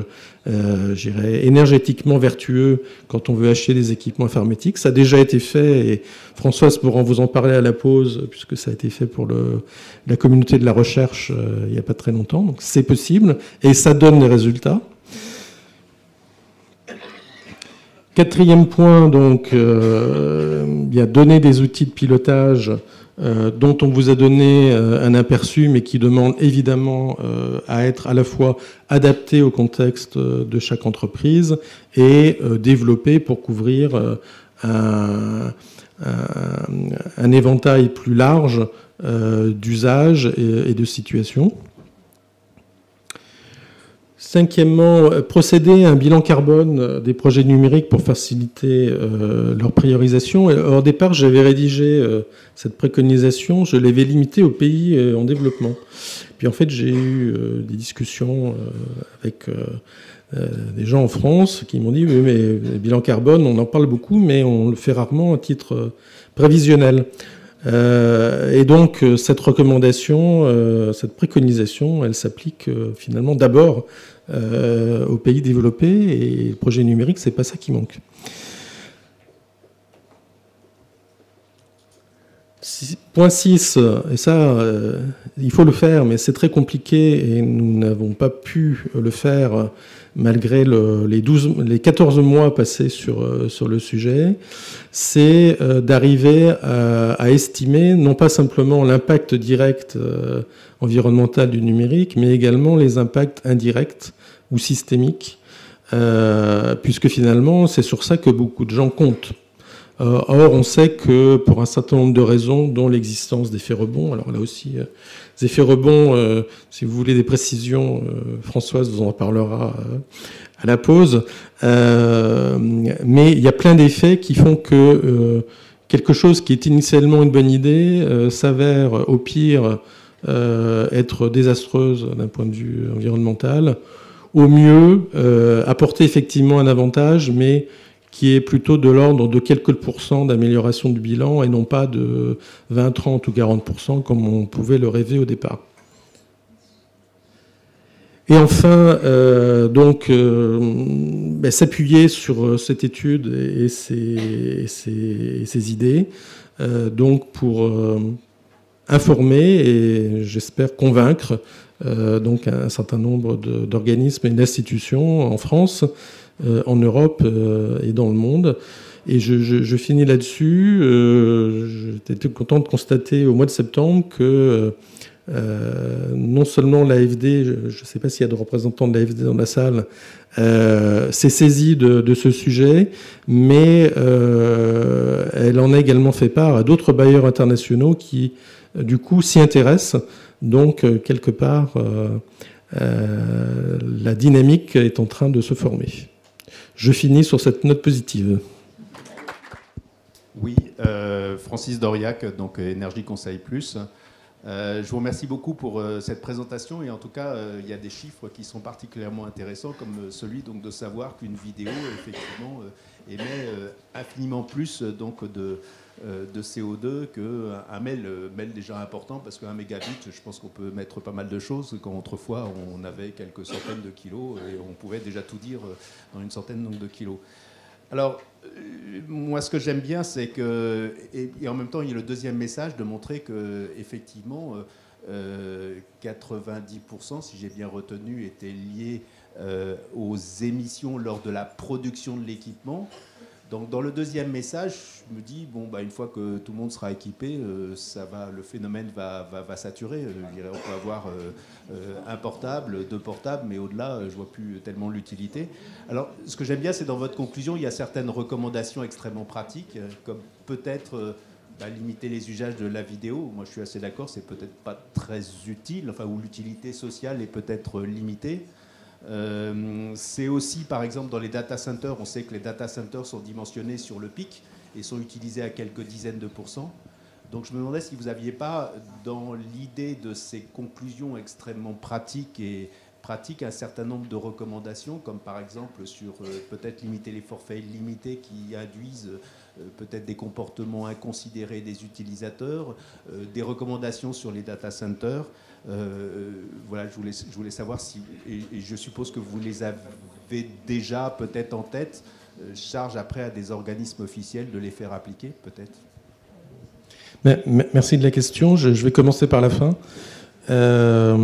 euh, énergétiquement vertueux quand on veut acheter des équipements informatiques. Ça a déjà été fait et Françoise pourra vous en parler à la pause puisque ça a été fait pour la communauté de la recherche il n'y a pas très longtemps. Donc c'est possible et ça donne des résultats. Quatrième point, donc, euh, il y des outils de pilotage euh, dont on vous a donné euh, un aperçu, mais qui demandent évidemment à être à la fois adaptés au contexte de chaque entreprise et développés pour couvrir un, éventail plus large d'usages et de situations. Cinquièmement, euh, procéder à un bilan carbone euh, des projets numériques pour faciliter euh, leur priorisation. Au départ, j'avais rédigé cette préconisation, je l'avais limitée aux pays en développement. Puis en fait, j'ai eu des discussions avec des gens en France qui m'ont dit oui, mais le bilan carbone, on en parle beaucoup, mais on le fait rarement à titre prévisionnel. et donc cette recommandation, cette préconisation, elle s'applique finalement d'abord euh, aux pays développés et le projet numérique, c'est pas ça qui manque. Point 6, et ça, euh, il faut le faire, mais c'est très compliqué et nous n'avons pas pu le faire malgré les, 12, les 14 mois passés sur, euh, sur le sujet, c'est d'arriver à, estimer non pas simplement l'impact direct environnemental du numérique, mais également les impacts indirects ou systémiques, euh, puisque finalement, c'est sur ça que beaucoup de gens comptent. Euh, or, on sait que pour un certain nombre de raisons, dont l'existence d'effets rebonds, alors là aussi, euh, des effets rebonds, si vous voulez des précisions, Françoise vous en parlera à la pause, mais il y a plein d'effets qui font que quelque chose qui est initialement une bonne idée s'avère au pire euh, être désastreuse d'un point de vue environnemental, au mieux euh, apporter effectivement un avantage, mais qui est plutôt de l'ordre de quelques pourcents d'amélioration du bilan et non pas de 20, 30 ou 40% comme on pouvait le rêver au départ. Et enfin, euh, donc, ben, s'appuyer sur cette étude et ses, idées, donc pour informer et j'espère convaincre euh, donc un certain nombre d'organismes et d'institutions en France, euh, en Europe euh, et dans le monde. Et je, finis là-dessus. J'étais content de constater au mois de septembre que non seulement l'AFD, je ne sais pas s'il y a de représentants de l'AFD dans la salle, s'est saisie de, de, ce sujet, mais elle en a également fait part à d'autres bailleurs internationaux qui du coup, s'y intéresse. Donc, euh, quelque part, euh, euh, la dynamique est en train de se former. Je finis sur cette note positive. Oui, Francis Doriac, donc Énergie Conseil Plus. Je vous remercie beaucoup pour cette présentation et en tout cas, il y a des chiffres qui sont particulièrement intéressants, comme celui donc de savoir qu'une vidéo effectivement émet infiniment plus donc de, euh, de CO2 qu'un mail, euh, mail déjà important, parce qu'un mégabit, je pense qu'on peut mettre pas mal de choses, quand autrefois on avait quelques centaines de kilos et on pouvait déjà tout dire euh, dans une centaine de kilos. Alors, moi, ce que j'aime bien, c'est que, et, en même temps, il y a le deuxième message de montrer que, effectivement, 90%, si j'ai bien retenu, étaient liés aux émissions lors de la production de l'équipement. Donc dans le deuxième message, je me dis, bon, bah, une fois que tout le monde sera équipé, ça va, le phénomène va, va, saturer. on peut avoir un portable, deux portables, mais au-delà, je vois plus tellement l'utilité. Alors ce que j'aime bien, c'est dans votre conclusion, il y a certaines recommandations extrêmement pratiques, comme peut-être bah, limiter les usages de la vidéo. Moi, je suis assez d'accord, c'est peut-être pas très utile, enfin, où l'utilité sociale est peut-être limitée. Euh, c'est aussi, par exemple, dans les data centers, on sait que les data centers sont dimensionnés sur le pic et sont utilisés à quelques dizaines de pourcents. Donc je me demandais si vous n'aviez pas, dans l'idée de ces conclusions extrêmement pratiques et pratiques, un certain nombre de recommandations, comme par exemple sur euh, peut-être limiter les forfaits illimités qui induisent euh, peut-être des comportements inconsidérés des utilisateurs, des recommandations sur les data centers. Euh, voilà, je voulais, savoir si, et, je suppose que vous les avez déjà peut-être en tête, euh, charge après à des organismes officiels de les faire appliquer, peut-être? Merci de la question. Je, vais commencer par la fin. Euh,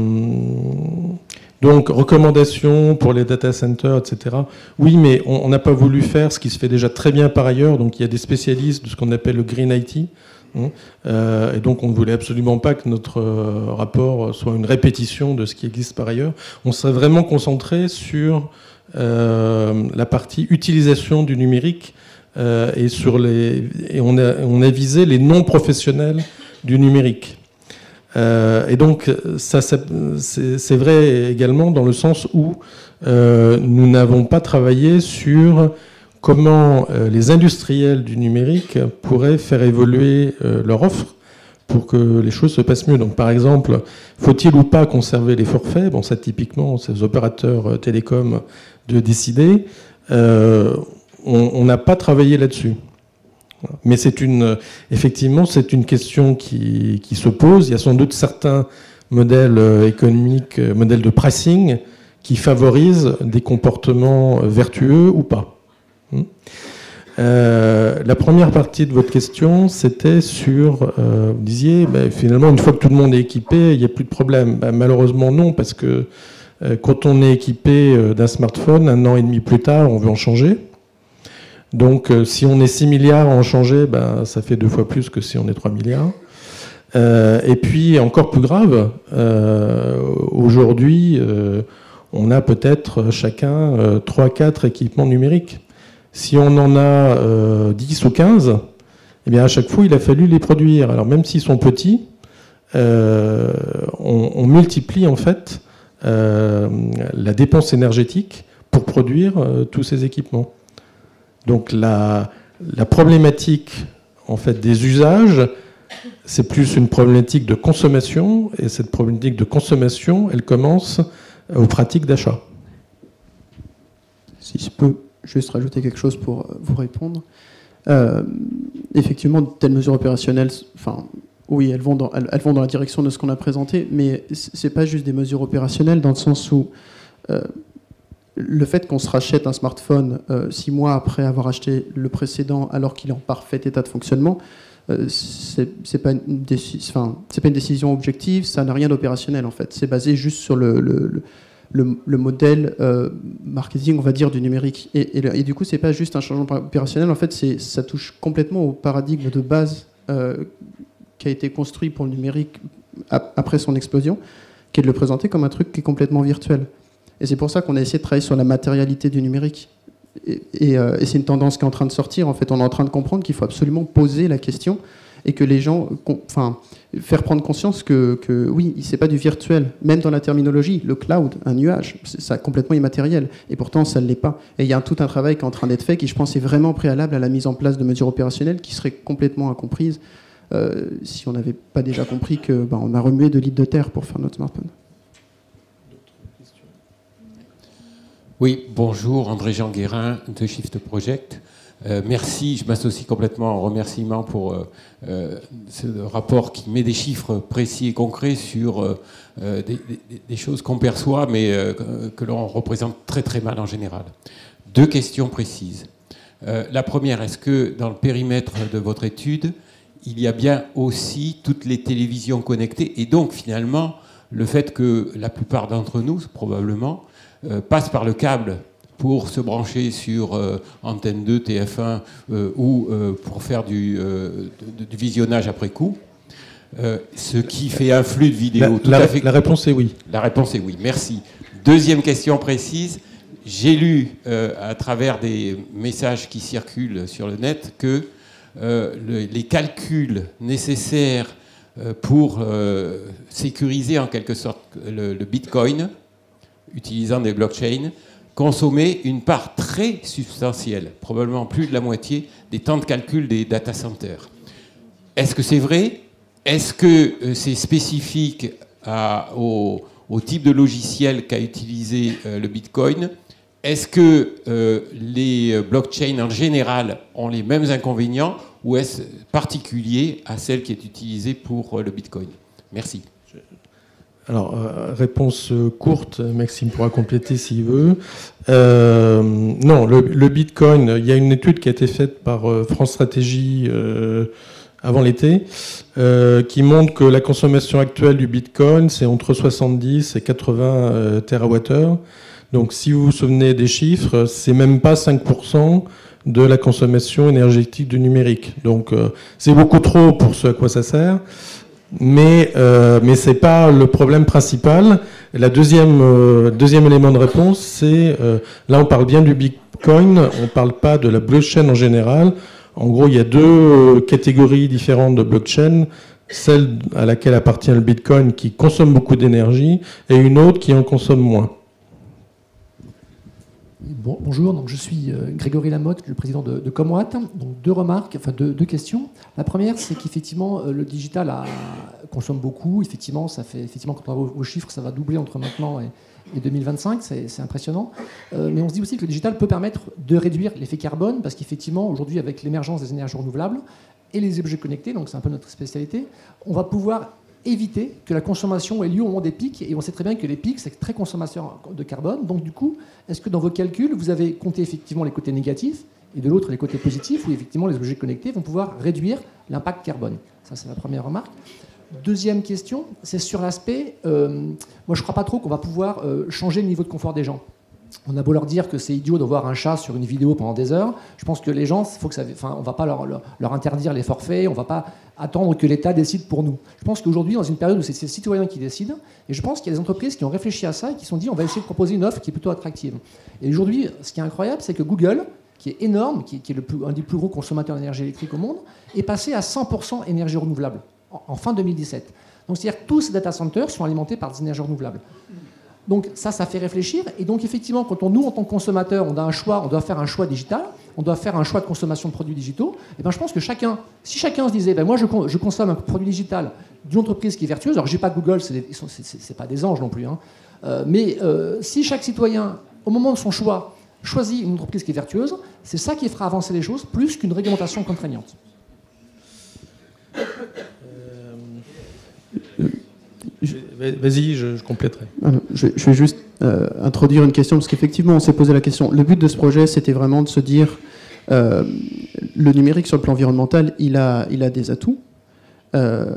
donc, recommandations pour les data centers, etc. Oui, mais on n'a pas voulu faire ce qui se fait déjà très bien par ailleurs. Donc, il y a des spécialistes de ce qu'on appelle le Green IT, et donc on ne voulait absolument pas que notre euh, rapport soit une répétition de ce qui existe par ailleurs. On s'est vraiment concentré sur euh, la partie utilisation du numérique et, sur les, et on, a, on a visé les non-professionnels du numérique. et donc, ça, c'est vrai également dans le sens où nous n'avons pas travaillé sur comment euh, les industriels du numérique pourraient faire évoluer euh, leur offre pour que les choses se passent mieux? Donc, par exemple, faut-il ou pas conserver les forfaits? Bon, ça, typiquement, c'est aux opérateurs euh, télécoms de décider. on n'a pas travaillé là-dessus. Mais c'est une, effectivement, c'est une question qui, qui, se pose. Il y a sans doute certains modèles économiques, modèles de pricing, qui favorisent des comportements vertueux ou pas. Hmm. Euh, la première partie de votre question, c'était sur, euh, vous disiez, ben, finalement, une fois que tout le monde est équipé, il n'y a plus de problème. Ben, malheureusement, non, parce que euh, quand on est équipé d'un smartphone, un an et demi plus tard, on veut en changer. Donc, si on est 6 milliards à en changer, ben, ça fait deux fois plus que si on est 3 milliards. et puis, encore plus grave, aujourd'hui, on a peut-être chacun 3-4 équipements numériques. Si on en a 10 euh, ou 15, eh bien à chaque fois, il a fallu les produire. Alors même s'ils sont petits, euh, on, multiplie en fait euh, la dépense énergétique pour produire tous ces équipements. Donc la, la, problématique en fait des usages, c'est plus une problématique de consommation, et cette problématique de consommation, elle commence aux pratiques d'achat. Si je peux juste rajouter quelque chose pour euh, vous répondre. Euh, effectivement, telles mesures opérationnelles, enfin, oui, elles vont, dans, elles, vont dans la direction de ce qu'on a présenté, mais ce n'est pas juste des mesures opérationnelles dans le sens où euh, le fait qu'on se rachète un smartphone six mois après avoir acheté le précédent alors qu'il est en parfait état de fonctionnement, ce c'est pas, une décision objective, ça n'a rien d'opérationnel en fait. C'est basé juste sur le, modèle euh, marketing, on va dire, du numérique. Et, du coup, c'est pas juste un changement opérationnel, en fait, ça touche complètement au paradigme de base euh, qui a été construit pour le numérique après son explosion, qui est de le présenter comme un truc qui est complètement virtuel. Et c'est pour ça qu'on a essayé de travailler sur la matérialité du numérique. Et, euh, et c'est une tendance qui est en train de sortir. En fait, on est en train de comprendre qu'il faut absolument poser la question et que les gens, enfin, faire prendre conscience que, que oui, c'est pas du virtuel, même dans la terminologie, le cloud, un nuage, c'est complètement immatériel, et pourtant ça ne l'est pas. Et il y a tout un travail qui est en train d'être fait, qui je pense est vraiment préalable à la mise en place de mesures opérationnelles qui seraient complètement incomprises euh, si on n'avait pas déjà compris que ben, on a remué de litres de terre pour faire notre smartphone. Oui, bonjour, André-Jean Guérin de Shift Project. Euh, merci, je m'associe complètement en remerciement pour euh, euh, ce rapport qui met des chiffres précis et concrets sur des, choses qu'on perçoit mais que l'on représente très très mal en général. Deux questions précises. la première, est-ce que dans le périmètre de votre étude, il y a bien aussi toutes les télévisions connectées et donc finalement le fait que la plupart d'entre nous, probablement, passent par le câble pour se brancher sur Antenne 2, TF1 ou pour faire du, du, visionnage après coup. ce qui fait un flux de vidéos. tout à fait... la réponse est oui. La réponse est oui. Merci. Deuxième question précise. J'ai lu à travers des messages qui circulent sur le net que les calculs nécessaires euh, pour euh, sécuriser en quelque sorte le, Bitcoin, utilisant des blockchains, consommer une part très substantielle, probablement plus de la moitié, des temps de calcul des data centers. Est-ce que c'est vrai? Est-ce que euh, c'est spécifique au, type de logiciel qu'a utilisé le Bitcoin? Est-ce que les blockchains en général ont les mêmes inconvénients ou est-ce particulier à celle qui est utilisée pour euh, le Bitcoin? Merci. Alors, euh, réponse courte, Maxime pourra compléter s'il veut. Euh, non, le, Bitcoin, il y a une étude qui a été faite par France Stratégie avant l'été, qui montre que la consommation actuelle du Bitcoin, c'est entre 70 et 80 TWh. Donc, si vous vous souvenez des chiffres, c'est même pas 5% de la consommation énergétique du numérique. Donc euh, c'est beaucoup trop pour ce à quoi ça sert, mais, euh, ce n'est pas le problème principal. La deuxième, euh, deuxième élément de réponse, c'est, là on parle bien du Bitcoin, on ne parle pas de la blockchain en général. En gros, il y a deux catégories différentes de blockchain celle à laquelle appartient le Bitcoin qui consomme beaucoup d'énergie et une autre qui en consomme moins bonjour, donc je suis euh, Grégory Lamotte, le président de, de Comwatt. Donc deux remarques, deux, questions. La première, c'est qu'effectivement euh, le digital consomme beaucoup. Effectivement, ça fait effectivement quand on voit vos chiffres, ça va doubler entre maintenant et, 2025, c'est impressionnant. Euh, mais on se dit aussi que le digital peut permettre de réduire l'effet carbone, parce qu'effectivement, aujourd'hui, avec l'émergence des énergies renouvelables et les objets connectés, donc c'est un peu notre spécialité, on va pouvoir éviter que la consommation ait lieu au moment des pics. Et on sait très bien que les pics, c'est très consommateur de carbone. Donc du coup, est-ce que dans vos calculs, vous avez compté effectivement les côtés négatifs et de l'autre les côtés positifs, où effectivement les objets connectés vont pouvoir réduire l'impact carbone? Ça, c'est la première remarque. Deuxième question, c'est sur l'aspect, euh, moi je ne crois pas trop qu'on va pouvoir euh, changer le niveau de confort des gens. On a beau leur dire que c'est idiot de voir un chat sur une vidéo pendant des heures. Je pense que les gens, faut que ça, enfin, on va pas leur, interdire les forfaits, on va pas attendre que l'État décide pour nous. Je pense qu'aujourd'hui, dans une période où c'est les citoyens qui décident, et je pense qu'il y a des entreprises qui ont réfléchi à ça et qui se sont dit on va essayer de proposer une offre qui est plutôt attractive. Et aujourd'hui, ce qui est incroyable, c'est que Google, qui est énorme, qui, est le un des plus gros consommateurs d'énergie électrique au monde, est passé à 100% énergie renouvelable en, en fin 2017. Donc c'est-à-dire que tous ces data centers sont alimentés par des énergies renouvelables. Donc ça, ça fait réfléchir. Et donc effectivement, quand on, nous, en tant que consommateurs, on a un choix, on doit faire un choix digital, on doit faire un choix de consommation de produits digitaux, et eh ben, je pense que chacun, si chacun se disait, ben, moi je, consomme un produit digital d'une entreprise qui est vertueuse, alors j'ai pas Google, ce n'est pas des anges non plus, hein, euh, mais euh, si chaque citoyen, au moment de son choix, choisit une entreprise qui est vertueuse, c'est ça qui fera avancer les choses plus qu'une réglementation contraignante. Vas-y, je, compléterai. Je, vais juste euh, introduire une question, parce qu'effectivement, on s'est posé la question. Le but de ce projet, c'était vraiment de se dire, euh, le numérique sur le plan environnemental, il a, il a des atouts. Euh,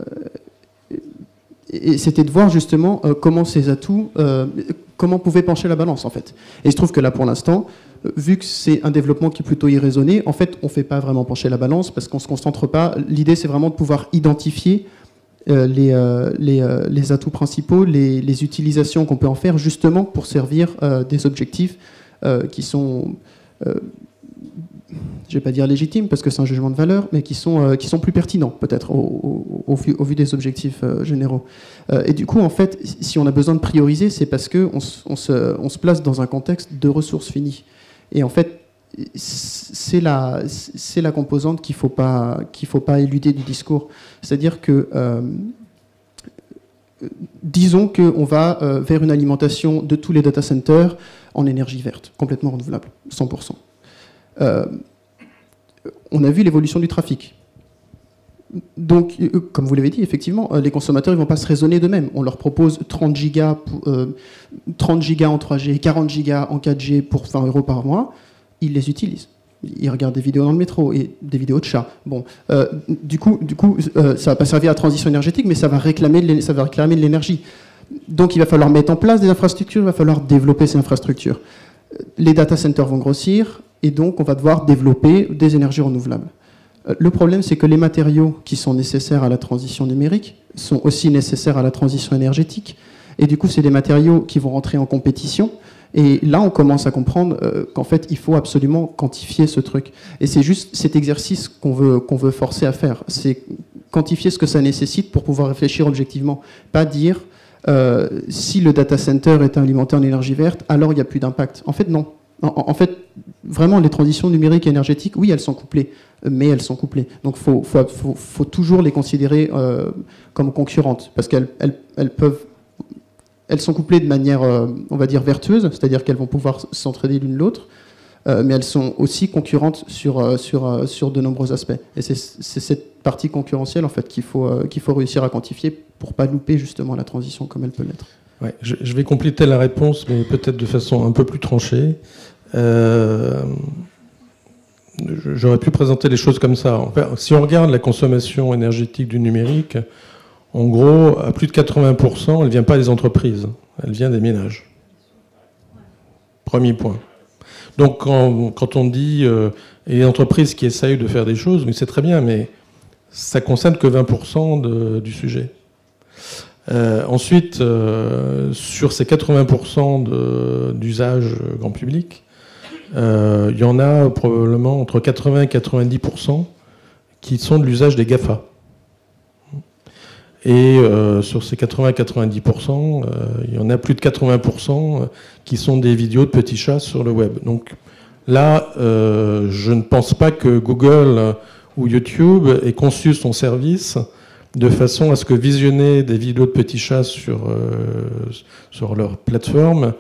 et c'était de voir justement comment ces atouts, comment pouvait pencher la balance en fait. Et il se trouve que là, pour l'instant, vu que c'est un développement qui est plutôt irraisonné, en fait, on ne fait pas vraiment pencher la balance parce qu'on ne se concentre pas. L'idée, c'est vraiment de pouvoir identifier euh, les, euh, euh, les, atouts principaux, les, utilisations qu'on peut en faire justement pour servir des objectifs qui sont, je ne vais pas dire légitimes parce que c'est un jugement de valeur, mais qui sont, plus pertinents peut-être au, vu des objectifs généraux. et du coup, en fait, si on a besoin de prioriser, c'est parce qu'on on se, se place dans un contexte de ressources finies. Et en fait, c'est la, composante qu'il ne faut, pas, qu'il faut pas éluder du discours. C'est-à-dire que, euh, disons qu'on va euh, vers une alimentation de tous les data centers en énergie verte, complètement renouvelable, 100%. Euh, on a vu l'évolution du trafic. Donc, comme vous l'avez dit, effectivement, les consommateurs ne vont pas se raisonner d'eux-mêmes. On leur propose 30 gigas, 30 gigas en 3G, 40 gigas en 4G pour 20 euros par mois ils les utilisent. Ils regardent des vidéos dans le métro et des vidéos de chats. Bon, euh, du coup, du coup euh, ça va pas servir à la transition énergétique, mais ça va réclamer de l'énergie. Donc il va falloir mettre en place des infrastructures, il va falloir développer ces infrastructures. les data centers vont grossir et donc on va devoir développer des énergies renouvelables. Euh, le problème, c'est que les matériaux qui sont nécessaires à la transition numérique sont aussi nécessaires à la transition énergétique. Et du coup, c'est des matériaux qui vont rentrer en compétition. Et là, on commence à comprendre euh, qu'en fait, il faut absolument quantifier ce truc. Et c'est juste cet exercice qu'on veut, qu'on veut forcer à faire. C'est quantifier ce que ça nécessite pour pouvoir réfléchir objectivement. Pas dire, euh, si le data center est alimenté en énergie verte, alors il n'y a plus d'impact. En fait, non. En, fait, vraiment, les transitions numériques et énergétiques, oui, elles sont couplées, mais elles sont couplées. Donc, il faut, toujours les considérer euh, comme concurrentes, parce qu'elles elles, peuvent elles sont couplées de manière, euh, on va dire, vertueuse, c'est-à-dire qu'elles vont pouvoir s'entraider l'une l'autre, euh, mais elles sont aussi concurrentes sur, sur, sur de nombreux aspects. Et c'est cette partie concurrentielle, en fait, qu'il faut, qu'il faut réussir à quantifier pour pas louper justement la transition comme elle peut l'être. Ouais, je, vais compléter la réponse, mais peut-être de façon un peu plus tranchée. Euh, j'aurais pu présenter les choses comme ça. si on regarde la consommation énergétique du numérique, en gros, à plus de 80%, elle ne vient pas des entreprises, elle vient des ménages. Premier point. Donc quand, on dit euh, les entreprises qui essayent de faire des choses, c'est très bien, mais ça concerne que 20% du sujet. Euh, ensuite, sur ces 80% d'usage grand public, euh, il y en a probablement entre 80 et 90% qui sont de l'usage des GAFA. Et euh, sur ces 80 à 90%, il y en a plus de 80% qui sont des vidéos de petits chats sur le web. Donc là, euh, je ne pense pas que Google ou YouTube ait conçu son service de façon à ce que visionner des vidéos de petits chats sur, sur leur plateforme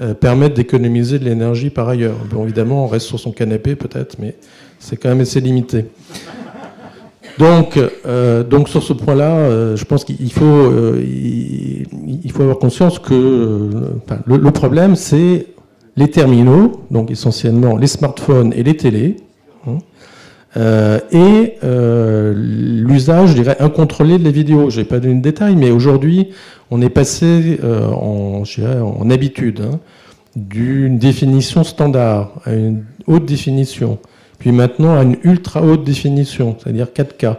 euh, permettre d'économiser de l'énergie par ailleurs. Bon, évidemment, on reste sur son canapé peut-être, mais c'est quand même assez limité. Donc, euh, donc sur ce point-là, euh, je pense qu'il faut, il, faut avoir conscience que le, problème, c'est les terminaux, donc essentiellement les smartphones et les télés, hein, et l'usage, je incontrôlé de la vidéo. Je n'ai pas donné de détails, mais aujourd'hui, on est passé euh, en, en, habitude hein, d'une définition standard à une haute définition, puis maintenant à une ultra haute définition, c'est-à-dire 4K.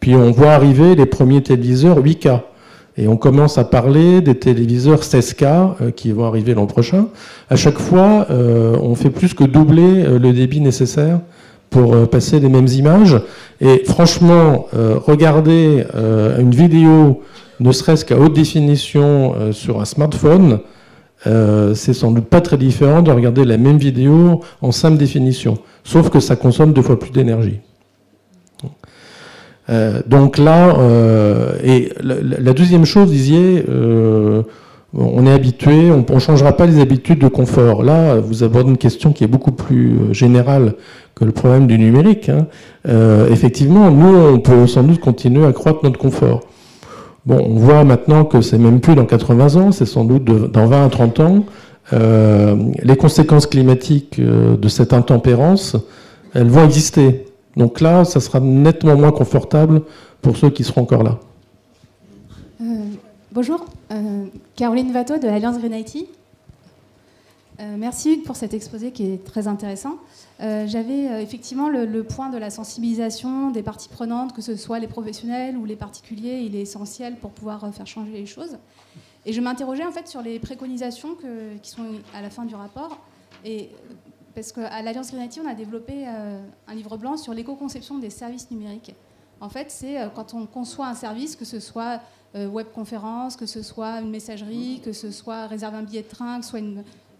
Puis on voit arriver les premiers téléviseurs 8K. Et on commence à parler des téléviseurs 16K euh, qui vont arriver l'an prochain. À chaque fois, euh, on fait plus que doubler le débit nécessaire pour passer les mêmes images. Et franchement, regarder une vidéo ne serait-ce qu'à haute définition euh, sur un smartphone, euh, c'est sans doute pas très différent de regarder la même vidéo en simple définition, sauf que ça consomme deux fois plus d'énergie. Euh, donc là, et la, deuxième chose, disiez, on est habitué, on ne changera pas les habitudes de confort. Là, vous abordez une question qui est beaucoup plus générale que le problème du numérique. Hein. effectivement, nous, on peut sans doute continuer à croître notre confort. Bon, on voit maintenant que c'est même plus dans 80 ans, c'est sans doute dans 20 à 30 ans. Euh, les conséquences climatiques euh, de cette intempérance, elles vont exister. Donc là, ça sera nettement moins confortable pour ceux qui seront encore là. Euh, bonjour, Caroline Vato de l'Alliance Green IT. merci pour cet exposé qui est très intéressant. J'avais effectivement le, point de la sensibilisation des parties prenantes, que ce soit les professionnels ou les particuliers, il est essentiel pour pouvoir faire changer les choses. Et je m'interrogeais en fait sur les préconisations qui sont à la fin du rapport. Et parce qu'à l'Alliance Green on a développé un livre blanc sur l'éco-conception des services numériques. En fait, c'est quand on conçoit un service, que ce soit webconférence, que ce soit une messagerie, que ce soit réserver un billet de train, que ce soit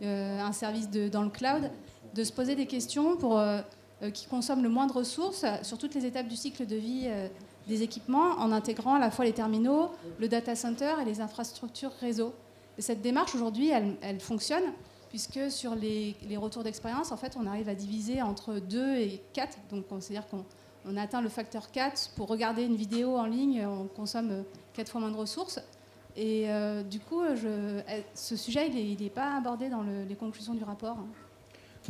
un service dans le cloud, de se poser des questions pour, euh, euh, qui consomment le moins de ressources sur toutes les étapes du cycle de vie euh, des équipements en intégrant à la fois les terminaux, le data center et les infrastructures réseau. cette démarche aujourd'hui, elle, fonctionne puisque sur les, retours d'expérience, en fait, on arrive à diviser entre 2 et 4. Donc, c'est-à-dire qu'on atteint le facteur 4. Pour regarder une vidéo en ligne, on consomme 4 fois moins de ressources. Et du coup, ce sujet, n'est pas abordé dans les conclusions du rapport.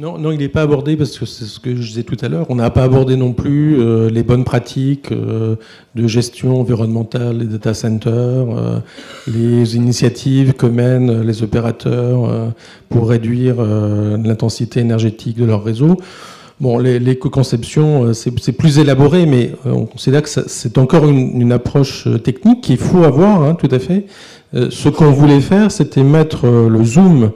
Non, non, il n'est pas abordé parce que c'est ce que je disais tout à l'heure. On n'a pas abordé non plus euh, les bonnes pratiques euh, de gestion environnementale des data centers, euh, les initiatives que mènent les opérateurs pour réduire l'intensité énergétique de leur réseau. Bon, l'éco-conception, c'est plus élaboré, mais on considère que c'est encore une, approche technique qu'il faut avoir, hein, tout à fait. ce qu'on voulait faire, c'était mettre le zoom euh,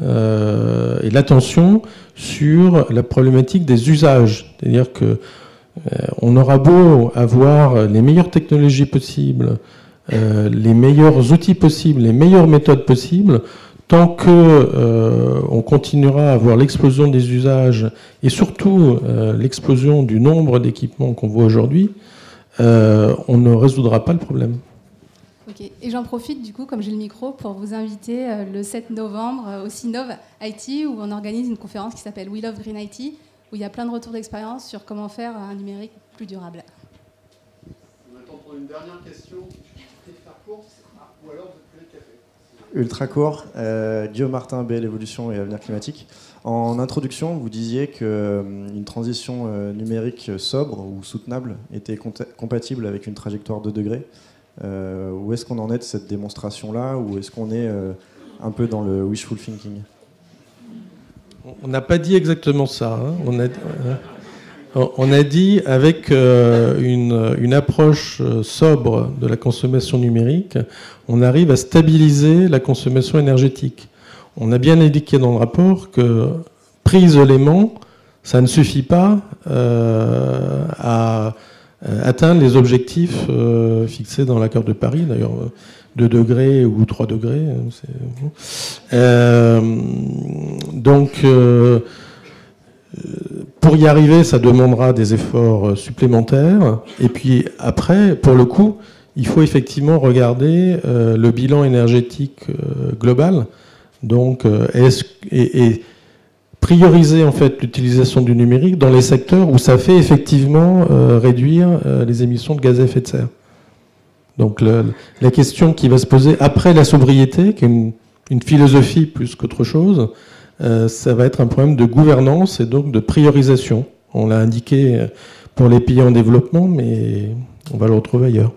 et l'attention sur la problématique des usages. C'est-à-dire que euh, on aura beau avoir les meilleures technologies possibles, euh, les meilleurs outils possibles, les meilleures méthodes possibles, tant que on continuera à avoir l'explosion des usages et surtout l'explosion du nombre d'équipements qu'on voit aujourd'hui, on ne résoudra pas le problème. Et j'en profite du coup, comme j'ai le micro, pour vous inviter euh, le 7 novembre euh, au CINOV IT, où on organise une conférence qui s'appelle We Love Green IT, où il y a plein de retours d'expérience sur comment faire un numérique plus durable. On attend pour une dernière question. ou alors vous Ultra court. Euh, Guillaume Martin, BL Évolution et Avenir Climatique. En introduction, vous disiez qu'une transition numérique sobre ou soutenable était compatible avec une trajectoire de degrés. Euh, où est-ce qu'on en est de cette démonstration-là Ou est-ce qu'on est euh, un peu dans le wishful thinking? On n'a pas dit exactement ça. Hein. On, a, euh, on, a, dit avec une, approche sobre de la consommation numérique, on arrive à stabiliser la consommation énergétique. On a bien indiqué dans le rapport que pris isolément, ça ne suffit pas à atteindre les objectifs euh, fixés dans l'accord de Paris, d'ailleurs 2 euh, degrés ou 3 degrés. Hein, donc, pour y arriver, ça demandera des efforts supplémentaires. Et puis après, pour le coup, il faut effectivement regarder le bilan énergétique global. Donc, est-ce, et prioriser en fait l'utilisation du numérique dans les secteurs où ça fait effectivement euh, réduire euh, les émissions de gaz à effet de serre. Donc la question qui va se poser après la sobriété, qui est une, philosophie plus qu'autre chose, euh, ça va être un problème de gouvernance et donc de priorisation. On l'a indiqué pour les pays en développement, mais on va le retrouver ailleurs.